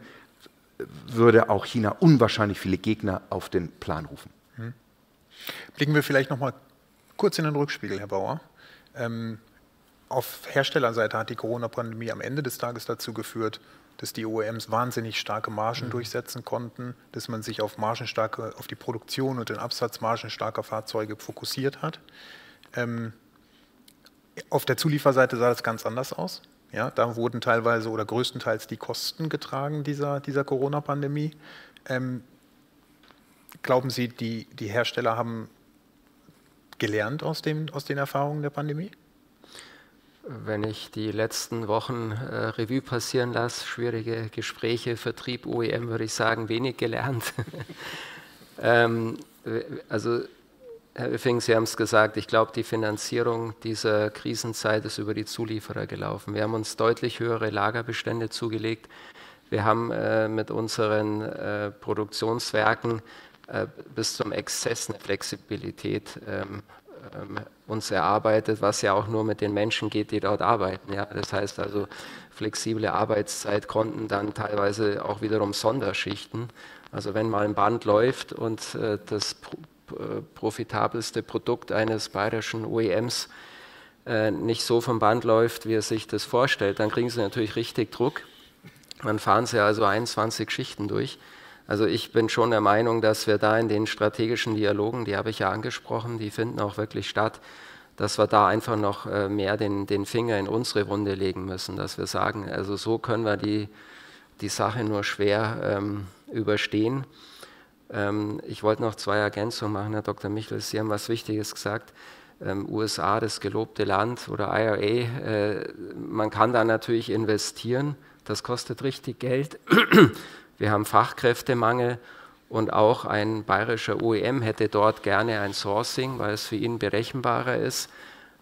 würde auch China unwahrscheinlich viele Gegner auf den Plan rufen. Hm. Blicken wir vielleicht noch mal kurz in den Rückspiegel, Herr Bauer. Ähm, auf Herstellerseite hat die Corona-Pandemie am Ende des Tages dazu geführt, dass die OEMs wahnsinnig starke Margen mhm. durchsetzen konnten, dass man sich auf margenstarke, auf die Produktion und den Absatz margenstarker Fahrzeuge fokussiert hat. Ähm, auf der Zulieferseite sah das ganz anders aus. Ja, da wurden teilweise oder größtenteils die Kosten getragen dieser, dieser Corona-Pandemie. Ähm, glauben Sie, die, die Hersteller haben gelernt aus, dem, aus den Erfahrungen der Pandemie? Wenn ich die letzten Wochen äh, Revue passieren lasse, schwierige Gespräche, Vertrieb, OEM, würde ich sagen, wenig gelernt. ähm, also Herr Oeffing, Sie haben es gesagt, ich glaube, die Finanzierung dieser Krisenzeit ist über die Zulieferer gelaufen. Wir haben uns deutlich höhere Lagerbestände zugelegt. Wir haben äh, mit unseren äh, Produktionswerken äh, bis zum Exzess eine Flexibilität ähm, uns erarbeitet, was ja auch nur mit den Menschen geht, die dort arbeiten. Ja? Das heißt also, flexible Arbeitszeit konnten dann teilweise auch wiederum Sonderschichten. Also wenn mal ein Band läuft und äh, das äh, profitabelste Produkt eines bayerischen OEMs äh, nicht so vom Band läuft, wie er sich das vorstellt, dann kriegen sie natürlich richtig Druck. Dann fahren sie also 21 Schichten durch. Also ich bin schon der Meinung, dass wir da in den strategischen Dialogen, die habe ich ja angesprochen, die finden auch wirklich statt, dass wir da einfach noch äh, mehr den, den Finger in unsere Wunde legen müssen, dass wir sagen, also so können wir die, die Sache nur schwer ähm, überstehen. Ähm, ich wollte noch zwei Ergänzungen machen, Herr Dr. Michel, Sie haben was Wichtiges gesagt. Ähm, USA, das gelobte Land oder IRA, äh, man kann da natürlich investieren, das kostet richtig Geld. Wir haben Fachkräftemangel und auch ein bayerischer OEM hätte dort gerne ein Sourcing, weil es für ihn berechenbarer ist.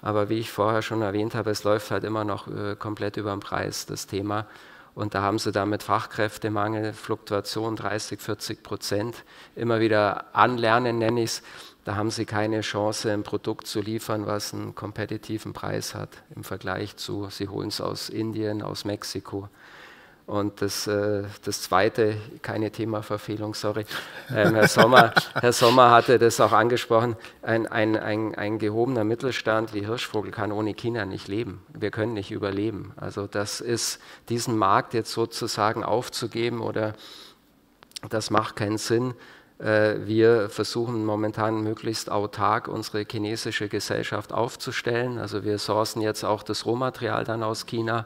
Aber wie ich vorher schon erwähnt habe, es läuft halt immer noch äh, komplett über den Preis, das Thema. Und da haben sie dann mit Fachkräftemangel, Fluktuation 30, 40 Prozent, immer wieder anlernen, nenne ich es. Da haben sie keine Chance, ein Produkt zu liefern, was einen kompetitiven Preis hat im Vergleich zu, sie holen es aus Indien, aus Mexiko. Und das, äh, das Zweite, keine Themaverfehlung, sorry, ähm, Herr, Sommer, Herr Sommer hatte das auch angesprochen, ein, ein, ein, ein gehobener Mittelstand wie Hirschvogel kann ohne China nicht leben. Wir können nicht überleben. Also das ist, diesen Markt jetzt sozusagen aufzugeben oder das macht keinen Sinn. Äh, wir versuchen momentan möglichst autark unsere chinesische Gesellschaft aufzustellen. Also wir sourcen jetzt auch das Rohmaterial dann aus China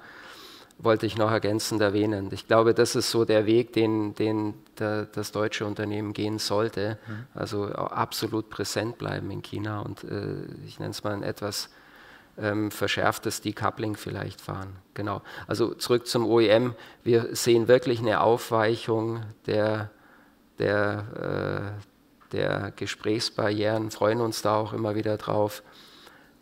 wollte ich noch ergänzend erwähnen. Ich glaube, das ist so der Weg, den, den der, das deutsche Unternehmen gehen sollte. Mhm. Also absolut präsent bleiben in China und äh, ich nenne es mal ein etwas ähm, verschärftes Decoupling vielleicht fahren. Genau. Also zurück zum OEM. Wir sehen wirklich eine Aufweichung der, der, äh, der Gesprächsbarrieren, freuen uns da auch immer wieder drauf.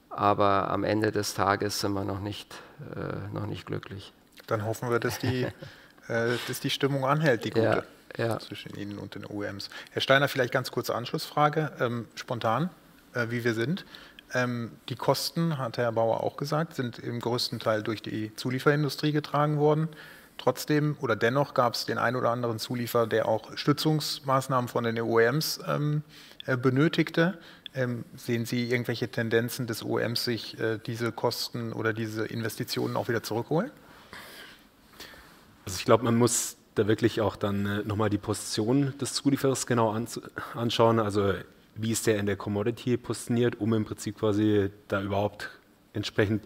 Aber am Ende des Tages sind wir noch nicht, äh, noch nicht glücklich. Dann hoffen wir, dass die, äh, dass die Stimmung anhält, die gute, ja, ja. zwischen Ihnen und den OEMs. Herr Steiner, vielleicht ganz kurze Anschlussfrage, ähm, spontan, äh, wie wir sind. Ähm, die Kosten, hat Herr Bauer auch gesagt, sind im größten Teil durch die Zulieferindustrie getragen worden. Trotzdem oder dennoch gab es den einen oder anderen Zulieferer, der auch Stützungsmaßnahmen von den OEMs ähm, äh, benötigte. Ähm, sehen Sie irgendwelche Tendenzen des OEMs, sich äh, diese Kosten oder diese Investitionen auch wieder zurückholen? Also ich glaube, man muss da wirklich auch dann äh, nochmal die Position des Zulieferers genau anschauen. Also wie ist der in der Commodity positioniert, um im Prinzip quasi da überhaupt entsprechend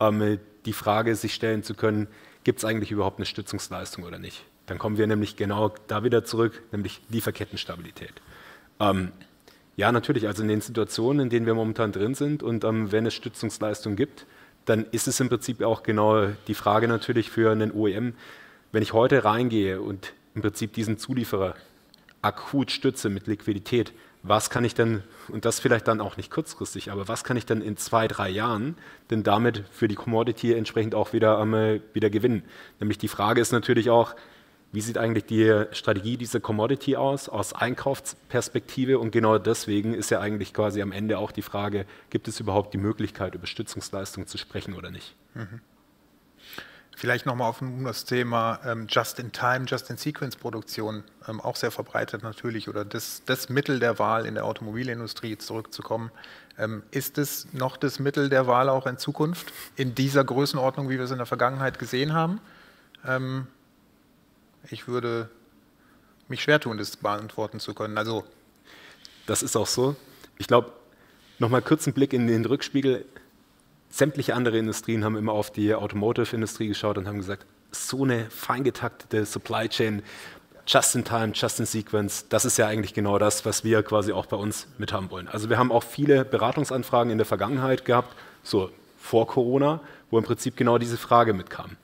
ähm, die Frage sich stellen zu können, gibt es eigentlich überhaupt eine Stützungsleistung oder nicht? Dann kommen wir nämlich genau da wieder zurück, nämlich Lieferkettenstabilität. Ähm, ja, natürlich, also in den Situationen, in denen wir momentan drin sind und ähm, wenn es Stützungsleistung gibt, dann ist es im Prinzip auch genau die Frage natürlich für einen OEM, wenn ich heute reingehe und im Prinzip diesen Zulieferer akut stütze mit Liquidität, was kann ich denn, und das vielleicht dann auch nicht kurzfristig, aber was kann ich dann in zwei, drei Jahren denn damit für die Commodity entsprechend auch wieder, ähm, wieder gewinnen? Nämlich die Frage ist natürlich auch, wie sieht eigentlich die Strategie dieser Commodity aus, aus Einkaufsperspektive? Und genau deswegen ist ja eigentlich quasi am Ende auch die Frage, gibt es überhaupt die Möglichkeit, über Stützungsleistung zu sprechen oder nicht? Mhm. Vielleicht nochmal auf das Thema ähm, Just-in-Time, Just-in-Sequence-Produktion, ähm, auch sehr verbreitet natürlich, oder das, das, Mittel der Wahl in der Automobilindustrie zurückzukommen. Ähm, ist es noch das Mittel der Wahl auch in Zukunft, in dieser Größenordnung, wie wir es in der Vergangenheit gesehen haben? Ähm, ich würde mich schwer tun, das beantworten zu können. Also, das ist auch so. Ich glaube, nochmal kurz einen Blick in den Rückspiegel sämtliche andere Industrien haben immer auf die Automotive-Industrie geschaut und haben gesagt, so eine feingetaktete Supply Chain, just in time, just in sequence, das ist ja eigentlich genau das, was wir quasi auch bei uns mit haben wollen. Also wir haben auch viele Beratungsanfragen in der Vergangenheit gehabt, so vor Corona, wo im Prinzip genau diese Frage mitkam.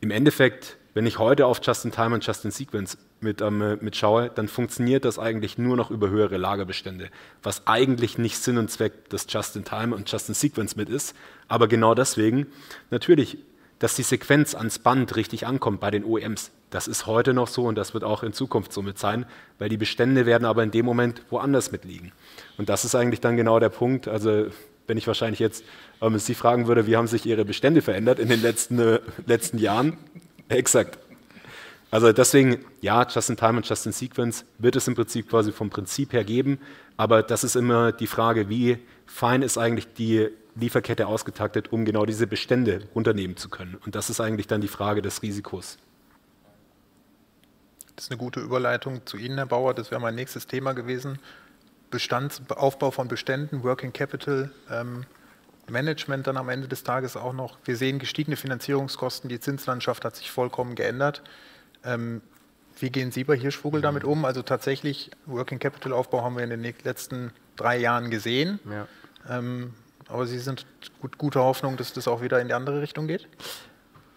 Im Endeffekt wenn ich heute auf Just-in-Time und Just-in-Sequence mit, ähm, mit schaue, dann funktioniert das eigentlich nur noch über höhere Lagerbestände, was eigentlich nicht Sinn und Zweck des Just-in-Time und Just-in-Sequence mit ist. Aber genau deswegen, natürlich, dass die Sequenz ans Band richtig ankommt bei den OEMs, das ist heute noch so und das wird auch in Zukunft so mit sein, weil die Bestände werden aber in dem Moment woanders mitliegen. Und das ist eigentlich dann genau der Punkt. Also wenn ich wahrscheinlich jetzt ähm, Sie fragen würde, wie haben sich Ihre Bestände verändert in den letzten, äh, letzten Jahren? Exakt. Also deswegen, ja, Just in Time und Just in Sequence wird es im Prinzip quasi vom Prinzip her geben, aber das ist immer die Frage, wie fein ist eigentlich die Lieferkette ausgetaktet, um genau diese Bestände runternehmen zu können. Und das ist eigentlich dann die Frage des Risikos. Das ist eine gute Überleitung zu Ihnen, Herr Bauer. Das wäre mein nächstes Thema gewesen. Bestandsaufbau von Beständen, Working Capital, ähm, Management dann am Ende des Tages auch noch. Wir sehen gestiegene Finanzierungskosten, die Zinslandschaft hat sich vollkommen geändert. Ähm, wie gehen Sie bei Hirschvogel damit um? Also tatsächlich, Working Capital Aufbau haben wir in den letzten drei Jahren gesehen. Ja. Ähm, aber Sie sind gut, guter Hoffnung, dass das auch wieder in die andere Richtung geht?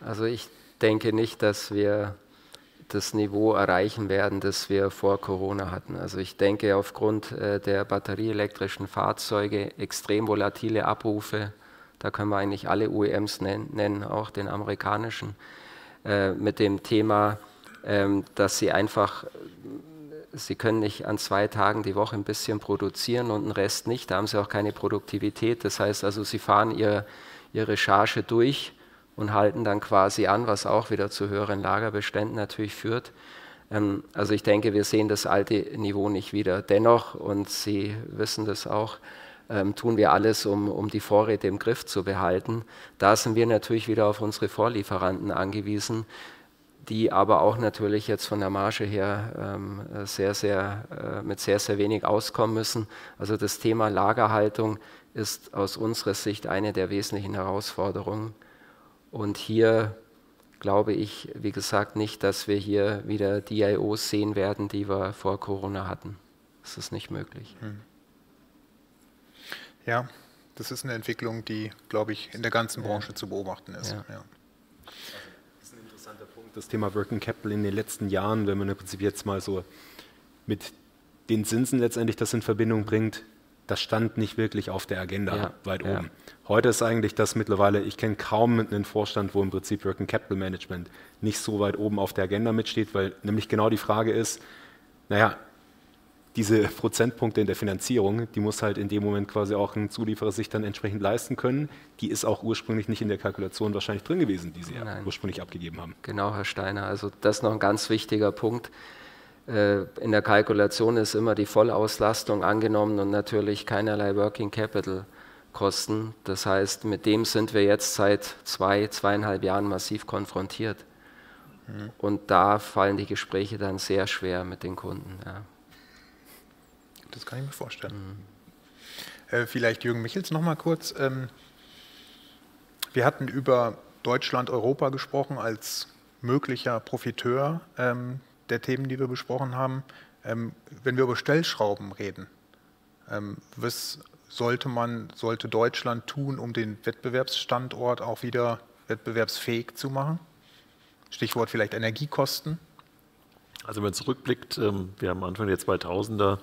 Also ich denke nicht, dass wir das Niveau erreichen werden, das wir vor Corona hatten. Also ich denke aufgrund äh, der batterieelektrischen Fahrzeuge extrem volatile Abrufe, da können wir eigentlich alle OEMs nennen, auch den amerikanischen, äh, mit dem Thema, ähm, dass sie einfach, sie können nicht an zwei Tagen die Woche ein bisschen produzieren und den Rest nicht, da haben sie auch keine Produktivität. Das heißt also, sie fahren ihr, ihre Charge durch und halten dann quasi an, was auch wieder zu höheren Lagerbeständen natürlich führt. Ähm, also ich denke, wir sehen das alte Niveau nicht wieder. Dennoch, und Sie wissen das auch, ähm, tun wir alles, um, um die Vorräte im Griff zu behalten. Da sind wir natürlich wieder auf unsere Vorlieferanten angewiesen, die aber auch natürlich jetzt von der Marge her ähm, sehr, sehr, äh, mit sehr, sehr wenig auskommen müssen. Also das Thema Lagerhaltung ist aus unserer Sicht eine der wesentlichen Herausforderungen. Und hier glaube ich, wie gesagt, nicht, dass wir hier wieder DIOs sehen werden, die wir vor Corona hatten. Das ist nicht möglich. Hm. Ja, das ist eine Entwicklung, die, glaube ich, in der ganzen Branche ja. zu beobachten ist. Ja. Ja. Das ist ein interessanter Punkt, das Thema Working Capital in den letzten Jahren, wenn man im Prinzip jetzt mal so mit den Zinsen letztendlich das in Verbindung bringt, das stand nicht wirklich auf der Agenda ja, weit oben. Heute ist eigentlich das mittlerweile, ich kenne kaum einen Vorstand, wo im Prinzip Working Capital Management nicht so weit oben auf der Agenda mitsteht, weil nämlich genau die Frage ist, naja, diese Prozentpunkte in der Finanzierung, die muss halt in dem Moment quasi auch ein Zulieferer sich dann entsprechend leisten können. Die ist auch ursprünglich nicht in der Kalkulation wahrscheinlich drin gewesen, die Sie ja ursprünglich abgegeben haben. Genau, Herr Steiner. Also das ist noch ein ganz wichtiger Punkt. Äh, in der Kalkulation ist immer die Vollauslastung angenommen und natürlich keinerlei Working Capital Kosten. Das heißt, mit dem sind wir jetzt seit zwei, zweieinhalb Jahren massiv konfrontiert. Mhm. Und da fallen die Gespräche dann sehr schwer mit den Kunden. Ja. Das kann ich mir vorstellen. Mhm. Äh, vielleicht Jürgen Michels noch mal kurz. Ähm, wir hatten über Deutschland, Europa gesprochen als möglicher Profiteur ähm, der Themen, die wir besprochen haben. Ähm, wenn wir über Stellschrauben reden, ähm, was sollte man, sollte Deutschland tun, um den Wettbewerbsstandort auch wieder wettbewerbsfähig zu machen? Stichwort vielleicht Energiekosten. Also wenn man zurückblickt, ähm, wir haben Anfang der 2000er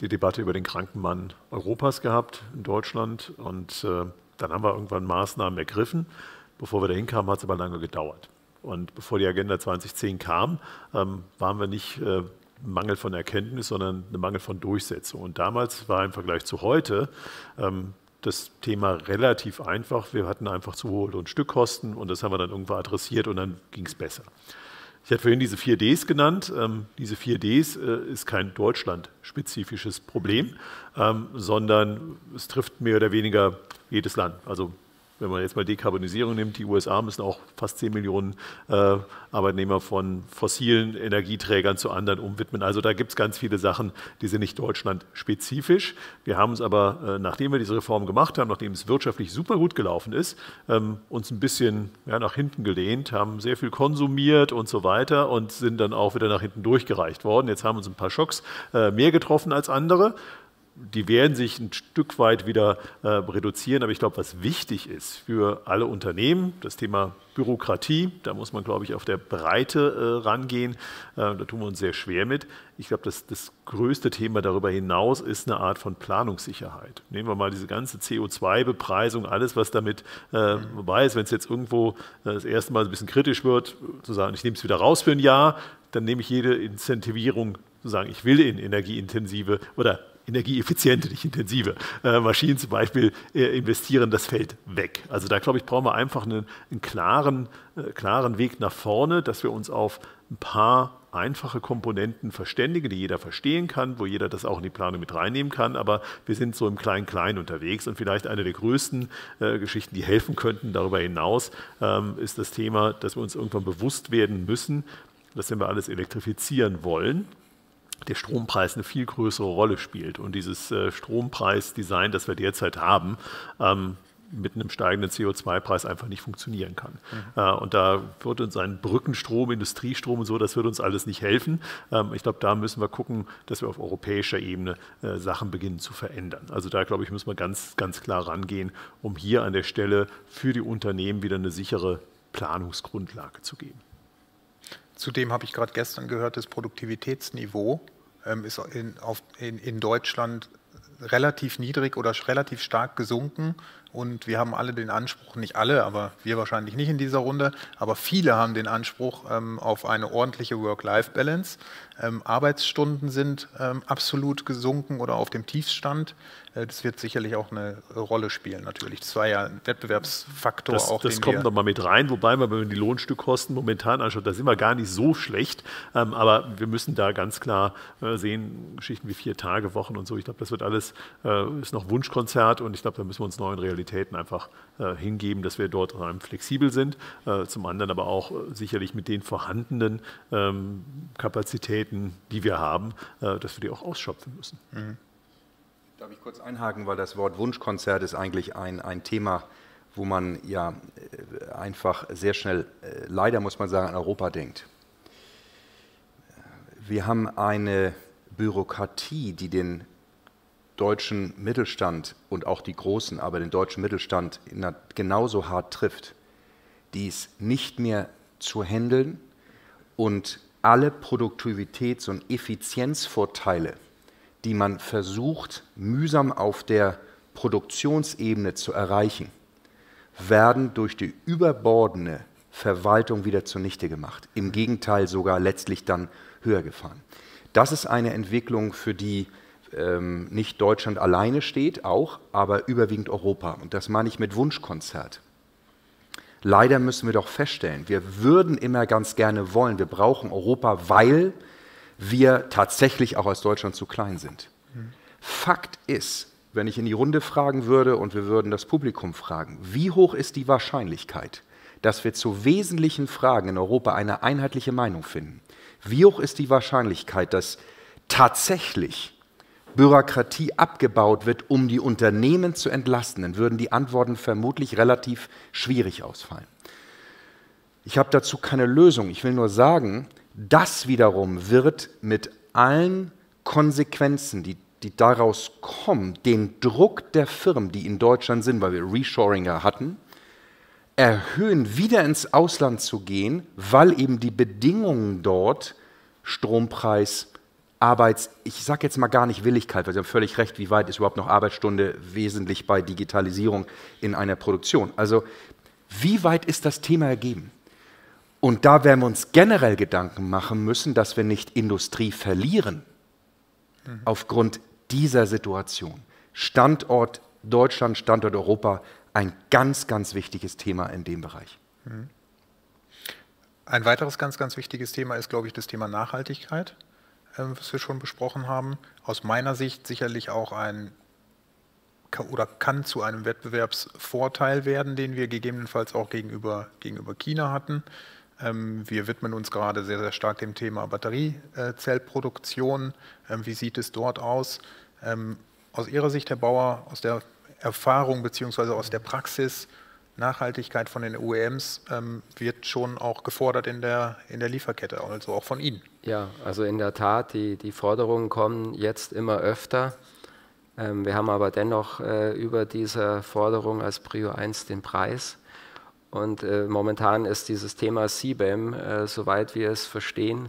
die Debatte über den kranken Mann Europas gehabt in Deutschland und äh, dann haben wir irgendwann Maßnahmen ergriffen. Bevor wir dahin kamen, hat es aber lange gedauert. Und bevor die Agenda 2010 kam, ähm, waren wir nicht äh, Mangel von Erkenntnis, sondern ein Mangel von Durchsetzung. Und damals war im Vergleich zu heute ähm, das Thema relativ einfach. Wir hatten einfach zu hohe Lohnstückkosten und das haben wir dann irgendwo adressiert und dann ging es besser. Ich hatte vorhin diese 4Ds genannt. Ähm, diese 4Ds äh, ist kein deutschlandspezifisches Problem, ähm, sondern es trifft mehr oder weniger jedes Land. Also wenn man jetzt mal Dekarbonisierung nimmt, die USA müssen auch fast 10 Millionen äh, Arbeitnehmer von fossilen Energieträgern zu anderen umwidmen. Also da gibt es ganz viele Sachen, die sind nicht deutschlandspezifisch. Wir haben uns aber, äh, nachdem wir diese Reform gemacht haben, nachdem es wirtschaftlich super gut gelaufen ist, ähm, uns ein bisschen ja, nach hinten gelehnt, haben sehr viel konsumiert und so weiter und sind dann auch wieder nach hinten durchgereicht worden. Jetzt haben uns ein paar Schocks äh, mehr getroffen als andere die werden sich ein Stück weit wieder äh, reduzieren. Aber ich glaube, was wichtig ist für alle Unternehmen, das Thema Bürokratie, da muss man, glaube ich, auf der Breite äh, rangehen. Äh, da tun wir uns sehr schwer mit. Ich glaube, das, das größte Thema darüber hinaus ist eine Art von Planungssicherheit. Nehmen wir mal diese ganze CO2-Bepreisung, alles, was damit äh, dabei ist. Wenn es jetzt irgendwo äh, das erste Mal ein bisschen kritisch wird, zu sagen, ich nehme es wieder raus für ein Jahr, dann nehme ich jede Incentivierung zu sagen, ich will in energieintensive oder energieeffiziente, nicht intensive äh, Maschinen zum Beispiel äh, investieren, das fällt weg. Also da glaube ich, brauchen wir einfach einen, einen klaren, äh, klaren Weg nach vorne, dass wir uns auf ein paar einfache Komponenten verständigen, die jeder verstehen kann, wo jeder das auch in die Planung mit reinnehmen kann. Aber wir sind so im Klein-Klein unterwegs und vielleicht eine der größten äh, Geschichten, die helfen könnten darüber hinaus, ähm, ist das Thema, dass wir uns irgendwann bewusst werden müssen, dass wenn wir alles elektrifizieren wollen, der Strompreis eine viel größere Rolle spielt. Und dieses äh, Strompreisdesign, das wir derzeit haben, ähm, mit einem steigenden CO2-Preis einfach nicht funktionieren kann. Mhm. Äh, und da wird uns ein Brückenstrom, Industriestrom und so, das wird uns alles nicht helfen. Ähm, ich glaube, da müssen wir gucken, dass wir auf europäischer Ebene äh, Sachen beginnen zu verändern. Also da, glaube ich, müssen wir ganz, ganz klar rangehen, um hier an der Stelle für die Unternehmen wieder eine sichere Planungsgrundlage zu geben. Zudem habe ich gerade gestern gehört, das Produktivitätsniveau ähm, ist in, auf, in, in Deutschland relativ niedrig oder relativ stark gesunken. Und wir haben alle den Anspruch, nicht alle, aber wir wahrscheinlich nicht in dieser Runde, aber viele haben den Anspruch ähm, auf eine ordentliche Work-Life-Balance. Ähm, Arbeitsstunden sind ähm, absolut gesunken oder auf dem Tiefstand. Äh, das wird sicherlich auch eine Rolle spielen, natürlich. Das war ja ein Wettbewerbsfaktor das, auch. Das kommt nochmal mit rein, wobei man, wenn man die Lohnstückkosten momentan anschaut, da sind wir gar nicht so schlecht. Ähm, aber wir müssen da ganz klar äh, sehen, Geschichten wie Vier-Tage-Wochen und so. Ich glaube, das wird alles, äh, ist noch Wunschkonzert und ich glaube, da müssen wir uns neuen Realitäten einfach hingeben, dass wir dort flexibel sind. zum anderen aber auch sicherlich mit den vorhandenen ähm, Kapazitäten, die wir haben, dass wir die auch ausschöpfen müssen. Mhm. Darf ich kurz einhaken, weil das Wort Wunschkonzert ist eigentlich ein, ein Thema, wo man ja äh, einfach sehr schnell, äh, leider muss man sagen, an Europa denkt. Wir haben eine Bürokratie, die den deutschen Mittelstand und auch die Großen, aber den deutschen Mittelstand genauso hart trifft. Die ist nicht mehr zu handeln und alle Produktivitäts- und Effizienzvorteile, die man versucht, mühsam auf der Produktionsebene zu erreichen, werden durch die überbordene Verwaltung wieder zunichte gemacht. Im Gegenteil sogar letztlich dann höher gefahren. Das ist eine Entwicklung, für die ähm, nicht Deutschland alleine steht, auch, aber überwiegend Europa. Und das meine ich mit Wunschkonzert. Leider müssen wir doch feststellen, wir würden immer ganz gerne wollen, wir brauchen Europa, weil wir tatsächlich auch als Deutschland zu klein sind. Fakt ist, wenn ich in die Runde fragen würde und wir würden das Publikum fragen, wie hoch ist die Wahrscheinlichkeit, dass wir zu wesentlichen Fragen in Europa eine einheitliche Meinung finden? Wie hoch ist die Wahrscheinlichkeit, dass tatsächlich Bürokratie abgebaut wird, um die Unternehmen zu entlasten? Dann würden die Antworten vermutlich relativ schwierig ausfallen. Ich habe dazu keine Lösung. Ich will nur sagen, das wiederum wird mit allen Konsequenzen, die, die daraus kommen, den Druck der Firmen, die in Deutschland sind, weil wir Reshoringer hatten, erhöhen, wieder ins Ausland zu gehen, weil eben die Bedingungen dort, Strompreis, Arbeits, ich sage jetzt mal gar nicht Willigkeit, weil Sie haben völlig recht, wie weit ist überhaupt noch Arbeitsstunde wesentlich bei Digitalisierung in einer Produktion. Also wie weit ist das Thema ergeben? Und da werden wir uns generell Gedanken machen müssen, dass wir nicht Industrie verlieren mhm. aufgrund dieser Situation. Standort Deutschland, Standort Europa, ein ganz, ganz wichtiges Thema in dem Bereich. Mhm. Ein weiteres ganz, ganz wichtiges Thema ist, glaube ich, das Thema Nachhaltigkeit, was wir schon besprochen haben. Aus meiner Sicht sicherlich auch ein oder kann zu einem Wettbewerbsvorteil werden, den wir gegebenenfalls auch gegenüber, gegenüber China hatten. Ähm, wir widmen uns gerade sehr, sehr stark dem Thema Batteriezellproduktion. Ähm, wie sieht es dort aus? Ähm, aus Ihrer Sicht, Herr Bauer, aus der Erfahrung bzw. aus der Praxis, Nachhaltigkeit von den OEMs wird schon auch gefordert in der, in der Lieferkette, also auch von Ihnen. Ja, also in der Tat, die, die Forderungen kommen jetzt immer öfter. wir haben aber dennoch äh, über dieser Forderung als Prio 1 den Preis. Und äh, momentan ist dieses Thema CBAM, äh, soweit wir es verstehen,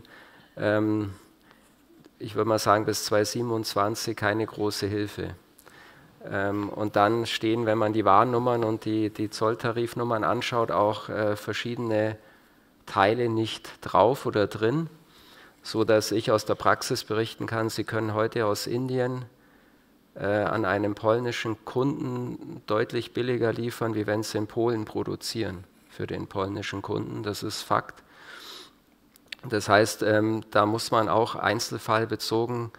ähm, ich würde mal sagen, bis 2027 keine große Hilfe. Ähm, und dann stehen, wenn man die Warnnummern und die, die Zolltarifnummern anschaut, auch äh, verschiedene Teile nicht drauf oder drin, so dass ich aus der Praxis berichten kann, Sie können heute aus Indien äh, an einem polnischen Kunden deutlich billiger liefern, wie wenn sie in Polen produzieren für den polnischen Kunden. Das ist Fakt. Das heißt, ähm, da muss man auch einzelfallbezogen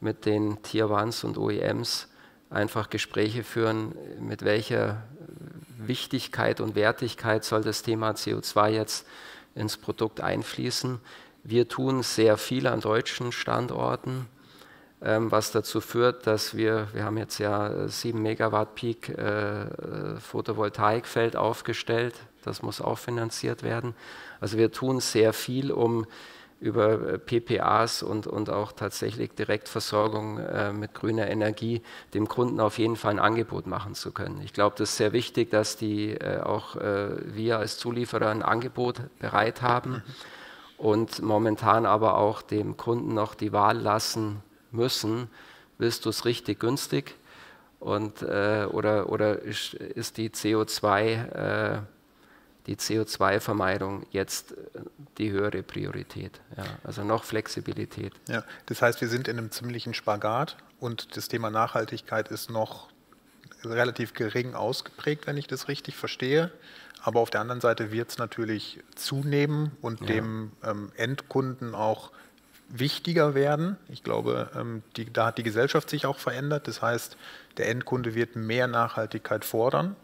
mit den Tier 1 und OEMs einfach Gespräche führen, mit welcher Wichtigkeit und Wertigkeit soll das Thema CO2 jetzt ins Produkt einfließen. Wir tun sehr viel an deutschen Standorten, ähm, was dazu führt, dass wir, wir haben jetzt ja 7 Megawatt Peak äh, Photovoltaikfeld aufgestellt, das muss auch finanziert werden. Also wir tun sehr viel, um über PPAs und, und auch tatsächlich Direktversorgung äh, mit grüner Energie dem Kunden auf jeden Fall ein Angebot machen zu können. Ich glaube, das ist sehr wichtig, dass die äh, auch äh, wir als Zulieferer ein Angebot bereit haben mhm. Und momentan aber auch dem Kunden noch die Wahl lassen müssen, willst du es richtig günstig und, äh, oder, oder ist, die CO2 die CO2-Vermeidung jetzt äh, die höhere Priorität. Ja, also noch Flexibilität. Ja, das heißt, wir sind in einem ziemlichen Spagat und das Thema Nachhaltigkeit ist noch relativ gering ausgeprägt, wenn ich das richtig verstehe. Aber auf der anderen Seite wird es natürlich zunehmen und ja. dem ähm, Endkunden auch wichtiger werden. Ich glaube, ähm, die, da hat die Gesellschaft sich auch verändert. Das heißt, der Endkunde wird mehr Nachhaltigkeit fordern.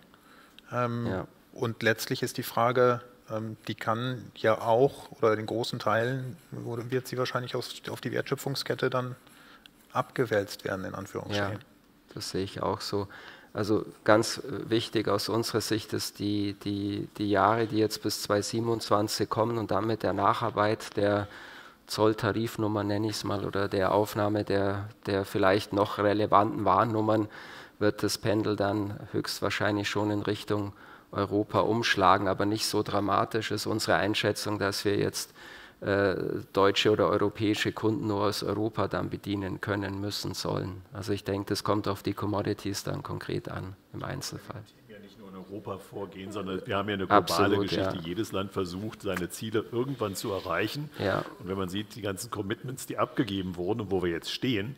Ähm, ja. Und letztlich ist die Frage, ähm, die kann ja auch oder in großen Teilen wird sie wahrscheinlich auf die Wertschöpfungskette dann abgewälzt werden, in Anführungsstrichen. Ja, das sehe ich auch so. Also ganz wichtig aus unserer Sicht ist die, die, die Jahre, die jetzt bis 2027 kommen und damit der Nacharbeit der Zolltarifnummer, nenne ich es mal, oder der Aufnahme der, der vielleicht noch relevanten Warnnummern, wird das Pendel dann höchstwahrscheinlich schon in Richtung Europa umschlagen, aber nicht so dramatisch ist unsere Einschätzung, dass wir jetzt äh, deutsche oder europäische Kunden nur aus Europa dann bedienen können, müssen, sollen. Also ich denke, das kommt auf die Commodities dann konkret an im Einzelfall. Ja nicht nur in Europa vorgehen, sondern wir haben ja eine globale Absolut, Geschichte. Ja. Jedes Land versucht, seine Ziele irgendwann zu erreichen. Ja. Und wenn man sieht, die ganzen Commitments, die abgegeben wurden und wo wir jetzt stehen,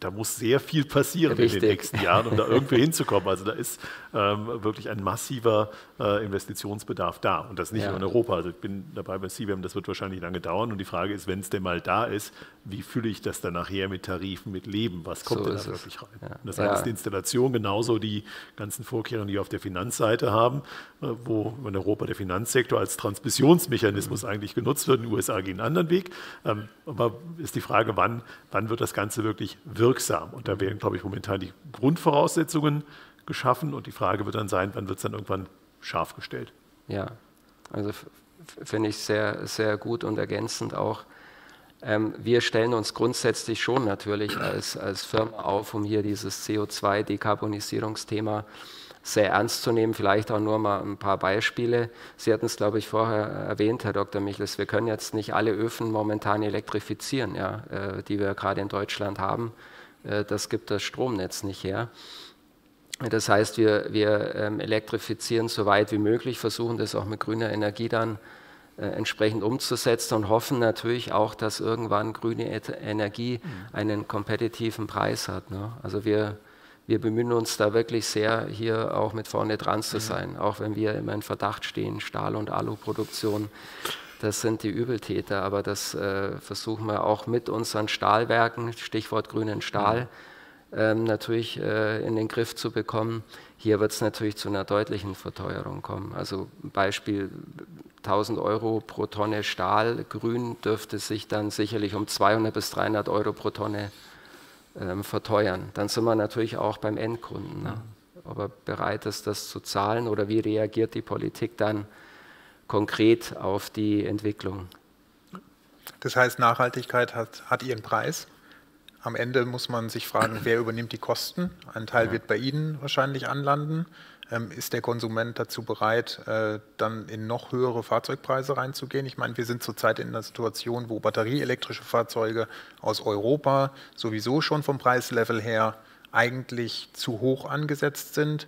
da muss sehr viel passieren Richtig. in den nächsten Jahren, um da irgendwie hinzukommen. Also da ist ähm, wirklich ein massiver äh, Investitionsbedarf da und das nicht ja. nur in Europa. Also ich bin dabei bei CBAM, das wird wahrscheinlich lange dauern und die Frage ist, wenn es denn mal da ist, wie fülle ich das dann nachher mit Tarifen, mit Leben? Was kommt so denn da wirklich rein? Ja. Das eine ja. die Installation, genauso die ganzen Vorkehrungen, die wir auf der Finanzseite haben, äh, wo in Europa der Finanzsektor als Transmissionsmechanismus mhm. eigentlich genutzt wird. In den USA gehen einen anderen Weg. Ähm, aber ist die Frage, wann, wann wird das Ganze wirklich wirksam? Wirksam. Und da werden, glaube ich, momentan die Grundvoraussetzungen geschaffen und die Frage wird dann sein, wann wird es dann irgendwann scharf gestellt. Ja, also finde ich sehr, sehr gut und ergänzend auch. Ähm, wir stellen uns grundsätzlich schon natürlich als, als Firma auf, um hier dieses CO2-Dekarbonisierungsthema äh, sehr ernst zu nehmen. Vielleicht auch nur mal ein paar Beispiele. Sie hatten es, glaube ich, vorher erwähnt, Herr Dr. Michels. Wir können jetzt nicht alle Öfen momentan elektrifizieren, ja, äh, die wir gerade in Deutschland haben. Äh, das gibt das Stromnetz nicht her. Das heißt, wir, wir ähm, elektrifizieren so weit wie möglich, versuchen das auch mit grüner Energie dann äh, entsprechend umzusetzen und hoffen natürlich auch, dass irgendwann grüne Energie mhm. einen kompetitiven Preis hat. Ne? Also wir, wir bemühen uns da wirklich sehr, hier auch mit vorne dran zu sein, auch wenn wir immer in Verdacht stehen, Stahl- und Aluproduktion, das sind die Übeltäter, aber das äh, versuchen wir auch mit unseren Stahlwerken, Stichwort grünen Stahl, ähm, natürlich äh, in den Griff zu bekommen. Hier wird es natürlich zu einer deutlichen Verteuerung kommen. Also Beispiel 1000 Euro pro Tonne Stahl, grün dürfte sich dann sicherlich um 200 bis 300 Euro pro Tonne ähm, verteuern. Dann sind wir natürlich auch beim Endkunden. Ne? Ob er bereit ist, das zu zahlen oder wie reagiert die Politik dann konkret auf die Entwicklung? Das heißt, Nachhaltigkeit hat, hat ihren Preis. Am Ende muss man sich fragen, wer übernimmt die Kosten. Ein Teil ja. wird bei Ihnen wahrscheinlich anlanden. Ähm, ist der Konsument dazu bereit, äh, dann in noch höhere Fahrzeugpreise reinzugehen? Ich meine, wir sind zurzeit in einer Situation, wo batterieelektrische Fahrzeuge aus Europa sowieso schon vom Preislevel her eigentlich zu hoch angesetzt sind.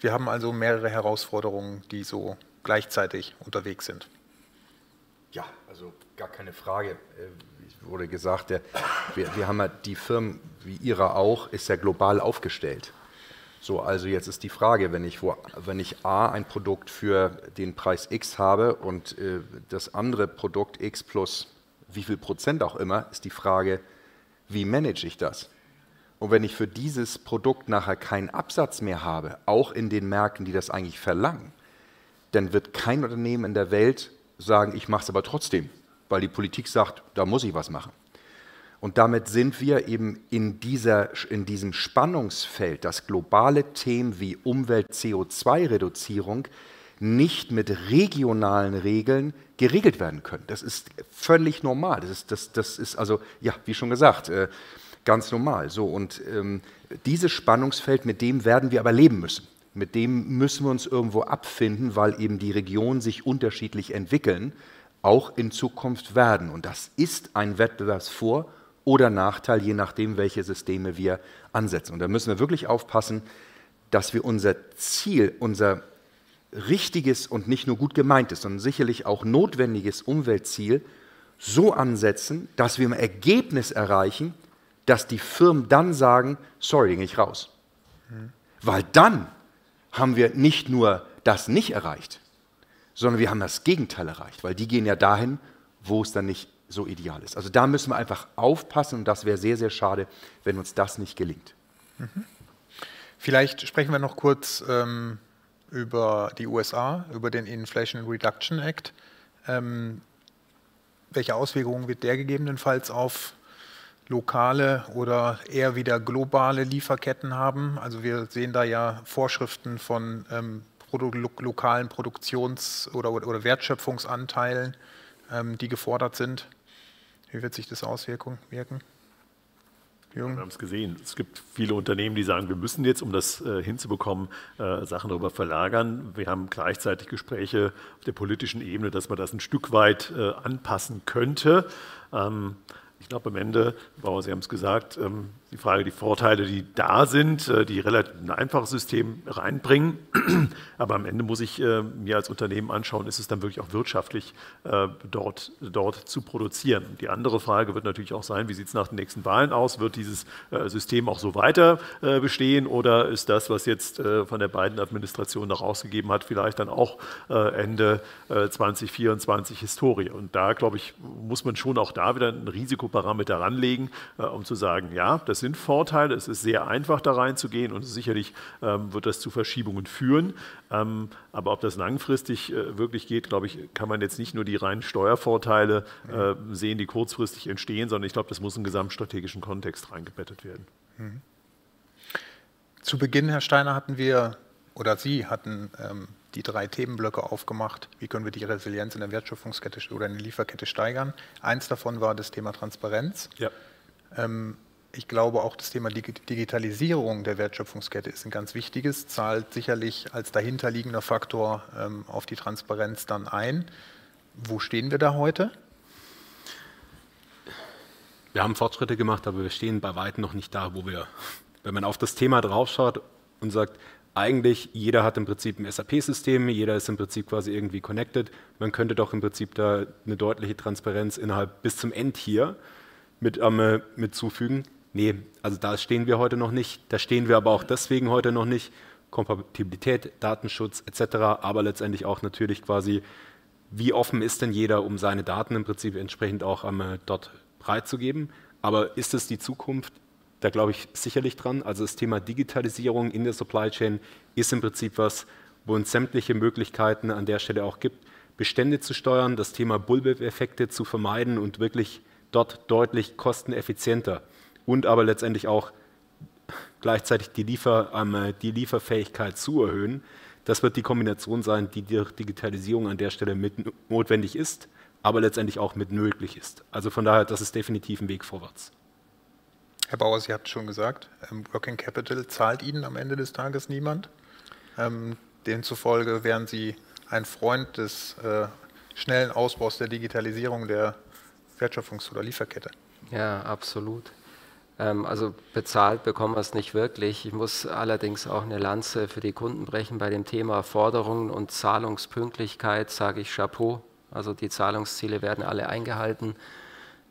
Wir haben also mehrere Herausforderungen, die so gleichzeitig unterwegs sind. Ja, also gar keine Frage. Äh, wurde gesagt, wir, wir haben ja die Firmen, wie Ihre auch, ist ja global aufgestellt. So, also jetzt ist die Frage, wenn ich, wo, wenn ich A ein Produkt für den Preis X habe und äh, das andere Produkt X plus wie viel Prozent auch immer, ist die Frage, wie manage ich das? Und wenn ich für dieses Produkt nachher keinen Absatz mehr habe, auch in den Märkten, die das eigentlich verlangen, dann wird kein Unternehmen in der Welt sagen, ich mache es aber trotzdem, weil die Politik sagt, da muss ich was machen. Und damit sind wir eben in, dieser, in diesem Spannungsfeld, dass globale Themen wie Umwelt-CO2-Reduzierung nicht mit regionalen Regeln geregelt werden können. Das ist völlig normal. Das ist, das, das ist also, ja, wie schon gesagt, äh, ganz normal. So, und ähm, dieses Spannungsfeld, mit dem werden wir aber leben müssen. Mit dem müssen wir uns irgendwo abfinden, weil eben die Regionen sich unterschiedlich entwickeln, auch in Zukunft werden. Und das ist ein Wettbewerbsvor- oder Nachteil, je nachdem, welche Systeme wir ansetzen. Und da müssen wir wirklich aufpassen, dass wir unser Ziel, unser richtiges und nicht nur gut gemeintes, sondern sicherlich auch notwendiges Umweltziel so ansetzen, dass wir im Ergebnis erreichen, dass die Firmen dann sagen, sorry, gehe ich raus. Mhm. Weil dann haben wir nicht nur das nicht erreicht, sondern wir haben das Gegenteil erreicht, weil die gehen ja dahin, wo es dann nicht so ideal ist. Also da müssen wir einfach aufpassen und das wäre sehr, sehr schade, wenn uns das nicht gelingt. Mhm. Vielleicht sprechen wir noch kurz ähm, über die USA, über den Inflation Reduction Act. Ähm, welche Auswirkungen wird der gegebenenfalls auf lokale oder eher wieder globale Lieferketten haben? Also wir sehen da ja Vorschriften von ähm, lokalen Produktions- oder, oder Wertschöpfungsanteilen, ähm, die gefordert sind. Wie wird sich das auswirken? Jürgen? Wir haben es gesehen. Es gibt viele Unternehmen, die sagen, wir müssen jetzt, um das äh, hinzubekommen, äh, Sachen darüber verlagern. Wir haben gleichzeitig Gespräche auf der politischen Ebene, dass man das ein Stück weit äh, anpassen könnte. Ähm, ich glaube, am Ende, Bauer, Sie haben es gesagt, ähm, die Frage, die Vorteile, die da sind, äh, die relativ ein einfaches System reinbringen. Aber am Ende muss ich äh, mir als Unternehmen anschauen, ist es dann wirklich auch wirtschaftlich, äh, dort, dort zu produzieren. Die andere Frage wird natürlich auch sein, wie sieht es nach den nächsten Wahlen aus? Wird dieses System auch so weiter bestehen oder ist das, was jetzt von der beiden Administration noch rausgegeben hat, vielleicht dann auch Ende 2024 Historie? Und da, glaube ich, muss man schon auch da wieder ein Risikoparameter ranlegen, um zu sagen, ja, das sind Vorteile. Es ist sehr einfach, da reinzugehen und sicherlich ähm, wird das zu Verschiebungen führen. Ähm, aber ob das langfristig äh, wirklich geht, glaube ich, kann man jetzt nicht nur die reinen Steuervorteile äh, sehen, die kurzfristig entstehen, sondern ich glaube, das muss in einen gesamtstrategischen Kontext reingebettet werden. Mhm. Zu Beginn, Herr Steiner, hatten wir oder Sie hatten ähm, die drei Themenblöcke aufgemacht. Wie können wir die Resilienz in der Wertschöpfungskette oder in der Lieferkette steigern? Eins davon war das Thema Transparenz. Ja. Ähm, ich glaube, auch das Thema Digitalisierung der Wertschöpfungskette ist ein ganz wichtiges, zahlt sicherlich als dahinterliegender Faktor ähm, auf die Transparenz dann ein. Wo stehen wir da heute? Wir haben Fortschritte gemacht, aber wir stehen bei weitem noch nicht da, wo wir, wenn man auf das Thema draufschaut und sagt, eigentlich jeder hat im Prinzip ein SAP-System, jeder ist im Prinzip quasi irgendwie connected. Man könnte doch im Prinzip da eine deutliche Transparenz innerhalb bis zum End hier mit, ähm, mit zufügen. Nee, also da stehen wir heute noch nicht. Da stehen wir aber auch deswegen heute noch nicht. Kompatibilität, Datenschutz etc., aber letztendlich auch natürlich quasi, wie offen ist denn jeder, um seine Daten im Prinzip entsprechend auch ähm, dort preiszugeben. Aber ist es die Zukunft? Da glaube ich sicherlich dran. Also das Thema Digitalisierung in der Supply Chain ist im Prinzip was, wo uns sämtliche Möglichkeiten an der Stelle auch gibt, Bestände zu steuern, das Thema Bullwhip-Effekte zu vermeiden und wirklich dort deutlich kosteneffizienter und aber letztendlich auch gleichzeitig die, Liefer, ähm, die Lieferfähigkeit zu erhöhen. Das wird die Kombination sein, die die Digitalisierung an der Stelle mit notwendig ist, aber letztendlich auch mit möglich ist. Also von daher, das ist definitiv ein Weg vorwärts. Herr Bauer, Sie hatten schon gesagt, ähm, Working Capital zahlt Ihnen am Ende des Tages niemand. Ähm, demzufolge wären Sie ein Freund des äh, schnellen Ausbaus der Digitalisierung der Wertschöpfungs- oder Lieferkette. Ja, absolut. Ähm, also bezahlt bekommen wir es nicht wirklich. Ich muss allerdings auch eine Lanze für die Kunden brechen. Bei dem Thema Forderungen und Zahlungspünktlichkeit sage ich Chapeau. Also die Zahlungsziele werden alle eingehalten.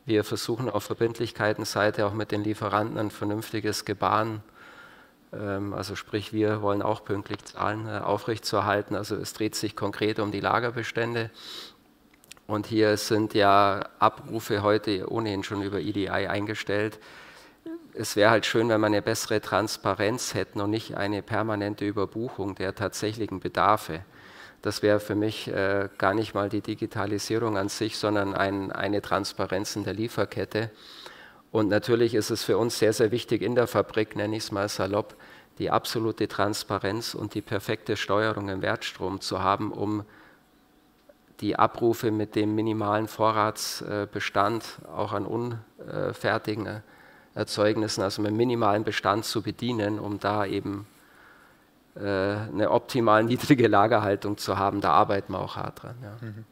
Wir versuchen auf Verbindlichkeitenseite auch mit den Lieferanten ein vernünftiges Gebaren, ähm, also sprich wir wollen auch pünktlich zahlen, äh, aufrechtzuerhalten. Also es dreht sich konkret um die Lagerbestände. Und hier sind ja Abrufe heute ohnehin schon über EDI eingestellt. Es wäre halt schön, wenn wir eine bessere Transparenz hätten und nicht eine permanente Überbuchung der tatsächlichen Bedarfe. Das wäre für mich äh, gar nicht mal die Digitalisierung an sich, sondern ein, eine Transparenz in der Lieferkette. Und natürlich ist es für uns sehr, sehr wichtig in der Fabrik, nenne ich es mal salopp, die absolute Transparenz und die perfekte Steuerung im Wertstrom zu haben, um die Abrufe mit dem minimalen Vorratsbestand auch an unfertigen Erzeugnissen, also mit minimalen Bestand zu bedienen, um da eben äh, eine optimal niedrige Lagerhaltung zu haben. Da arbeiten wir auch hart dran. Ja. Mhm.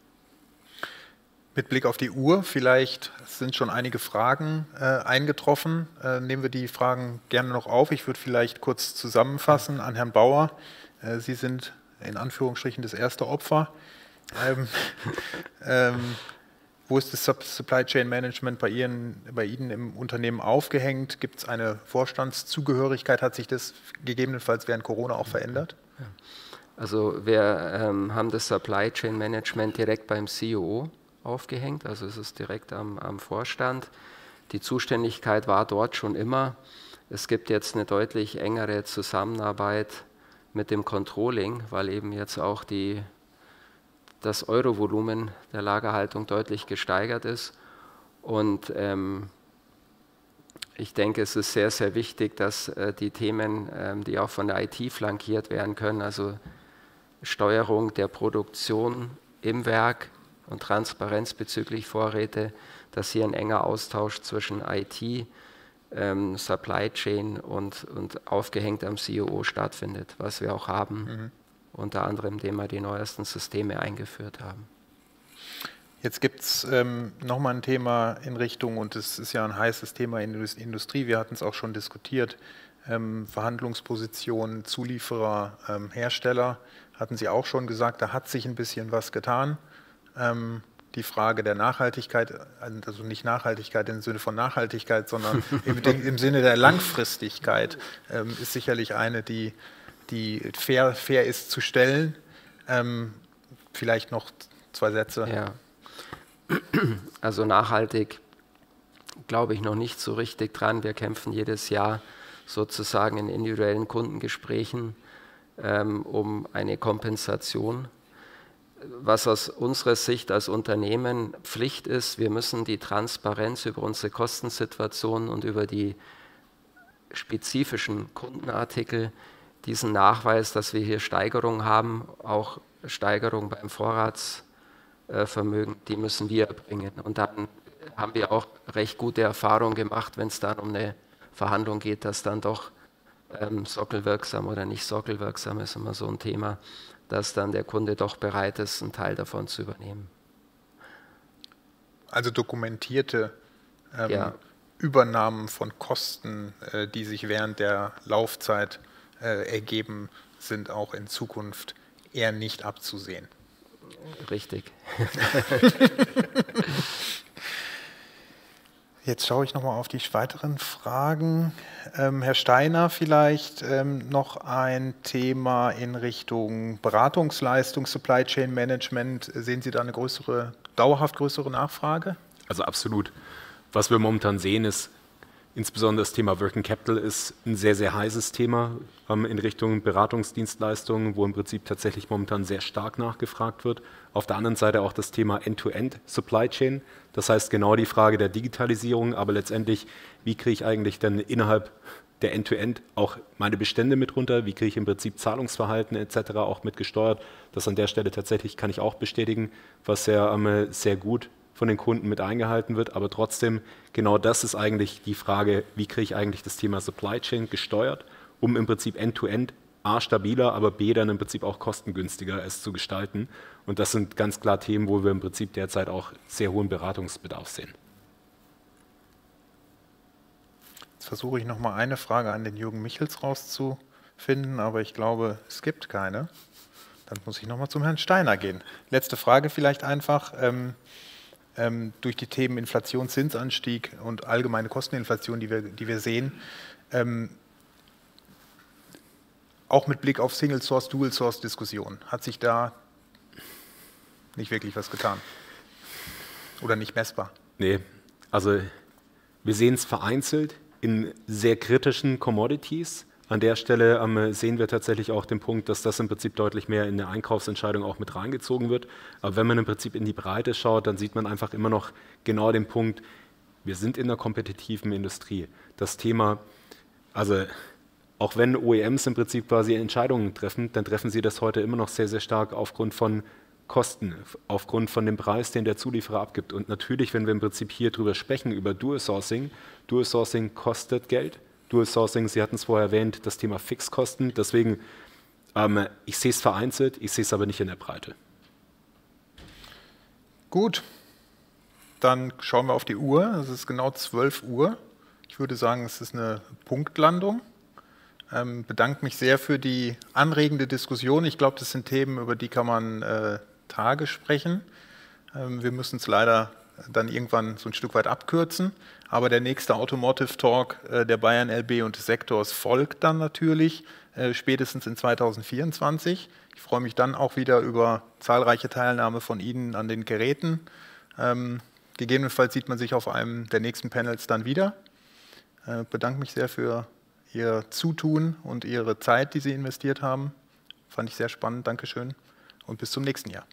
Mit Blick auf die Uhr, vielleicht sind schon einige Fragen äh, eingetroffen. Äh, nehmen wir die Fragen gerne noch auf. Ich würde vielleicht kurz zusammenfassen an Herrn Bauer. Äh, Sie sind in Anführungsstrichen das erste Opfer. Ähm, ähm, wo ist das Supply Chain Management bei Ihnen, bei Ihnen im Unternehmen aufgehängt? Gibt es eine Vorstandszugehörigkeit? Hat sich das gegebenenfalls während Corona auch verändert? Also wir ähm, haben das Supply Chain Management direkt beim CEO aufgehängt, also es ist direkt am, am Vorstand. Die Zuständigkeit war dort schon immer. Es gibt jetzt eine deutlich engere Zusammenarbeit mit dem Controlling, weil eben jetzt auch die das Eurovolumen der Lagerhaltung deutlich gesteigert ist. Und ähm, ich denke, es ist sehr, sehr wichtig, dass äh, die Themen, ähm, die auch von der IT flankiert werden können, also Steuerung der Produktion im Werk und Transparenz bezüglich Vorräte, dass hier ein enger Austausch zwischen IT, ähm, Supply Chain und, und aufgehängt am CEO stattfindet, was wir auch haben. Mhm unter anderem indem wir die neuesten Systeme eingeführt haben. Jetzt gibt es ähm, nochmal ein Thema in Richtung, und es ist ja ein heißes Thema in der Industrie, wir hatten es auch schon diskutiert, ähm, Verhandlungspositionen, Zulieferer, ähm, Hersteller, hatten Sie auch schon gesagt, da hat sich ein bisschen was getan. Ähm, die Frage der Nachhaltigkeit, also nicht Nachhaltigkeit im Sinne von Nachhaltigkeit, sondern im, im Sinne der Langfristigkeit, ähm, ist sicherlich eine, die die fair, fair ist zu stellen. Ähm, vielleicht noch zwei Sätze. Ja. Also nachhaltig glaube ich noch nicht so richtig dran. Wir kämpfen jedes Jahr sozusagen in individuellen Kundengesprächen ähm, um eine Kompensation. Was aus unserer Sicht als Unternehmen Pflicht ist, wir müssen die Transparenz über unsere Kostensituation und über die spezifischen Kundenartikel diesen Nachweis, dass wir hier Steigerungen haben, auch Steigerungen beim Vorratsvermögen, die müssen wir erbringen. Und dann haben wir auch recht gute Erfahrungen gemacht, wenn es dann um eine Verhandlung geht, dass dann doch ähm, sockelwirksam oder nicht sockelwirksam ist immer so ein Thema, dass dann der Kunde doch bereit ist, einen Teil davon zu übernehmen. Also dokumentierte ähm, ja. Übernahmen von Kosten, äh, die sich während der Laufzeit äh, ergeben, sind auch in Zukunft eher nicht abzusehen. Richtig. Jetzt schaue ich nochmal auf die weiteren Fragen. Ähm, Herr Steiner, vielleicht ähm, noch ein Thema in Richtung Beratungsleistung, Supply Chain Management. Sehen Sie da eine größere, dauerhaft größere Nachfrage? Also absolut. Was wir momentan sehen, ist, Insbesondere das Thema Working Capital ist ein sehr, sehr heißes Thema ähm, in Richtung Beratungsdienstleistungen, wo im Prinzip tatsächlich momentan sehr stark nachgefragt wird. Auf der anderen Seite auch das Thema End-to-End -End Supply Chain. Das heißt genau die Frage der Digitalisierung, aber letztendlich, wie kriege ich eigentlich dann innerhalb der End-to-End -End auch meine Bestände mit runter? Wie kriege ich im Prinzip Zahlungsverhalten etc. auch mit gesteuert? Das an der Stelle tatsächlich kann ich auch bestätigen, was sehr, ähm, sehr gut von den Kunden mit eingehalten wird. Aber trotzdem, genau das ist eigentlich die Frage, wie kriege ich eigentlich das Thema Supply Chain gesteuert, um im Prinzip end-to-end A stabiler, aber B dann im Prinzip auch kostengünstiger es zu gestalten. Und das sind ganz klar Themen, wo wir im Prinzip derzeit auch sehr hohen Beratungsbedarf sehen. Jetzt versuche ich noch mal eine Frage an den Jürgen Michels rauszufinden, aber ich glaube, es gibt keine. Dann muss ich noch mal zum Herrn Steiner gehen. Letzte Frage vielleicht einfach. Ähm, ähm, durch die Themen Inflation, Zinsanstieg und allgemeine Kosteninflation, die wir, die wir sehen, ähm, auch mit Blick auf Single Source, Dual Source Diskussion, hat sich da nicht wirklich was getan? Oder nicht messbar? Nee, also wir sehen es vereinzelt in sehr kritischen Commodities. An der Stelle ähm, sehen wir tatsächlich auch den Punkt, dass das im Prinzip deutlich mehr in der Einkaufsentscheidung auch mit reingezogen wird. Aber wenn man im Prinzip in die Breite schaut, dann sieht man einfach immer noch genau den Punkt, wir sind in einer kompetitiven Industrie. Das Thema, also auch wenn OEMs im Prinzip quasi Entscheidungen treffen, dann treffen sie das heute immer noch sehr, sehr stark aufgrund von Kosten, aufgrund von dem Preis, den der Zulieferer abgibt. Und natürlich, wenn wir im Prinzip hier drüber sprechen, über Dual Sourcing, Dual Sourcing kostet Geld. Dual Sourcing, Sie hatten es vorher erwähnt, das Thema Fixkosten. Deswegen, ähm, ich sehe es vereinzelt, ich sehe es aber nicht in der Breite. Gut, dann schauen wir auf die Uhr. Es ist genau 12 Uhr. Ich würde sagen, es ist eine Punktlandung. Ähm, bedanke mich sehr für die anregende Diskussion. Ich glaube, das sind Themen, über die kann man äh, Tage sprechen. Ähm, wir müssen es leider dann irgendwann so ein Stück weit abkürzen. Aber der nächste Automotive Talk äh, der Bayern LB und des Sektors folgt dann natürlich äh, spätestens in 2024. Ich freue mich dann auch wieder über zahlreiche Teilnahme von Ihnen an den Geräten. Ähm, gegebenenfalls sieht man sich auf einem der nächsten Panels dann wieder. Äh, bedanke mich sehr für Ihr Zutun und Ihre Zeit, die Sie investiert haben. Fand ich sehr spannend. Dankeschön und bis zum nächsten Jahr.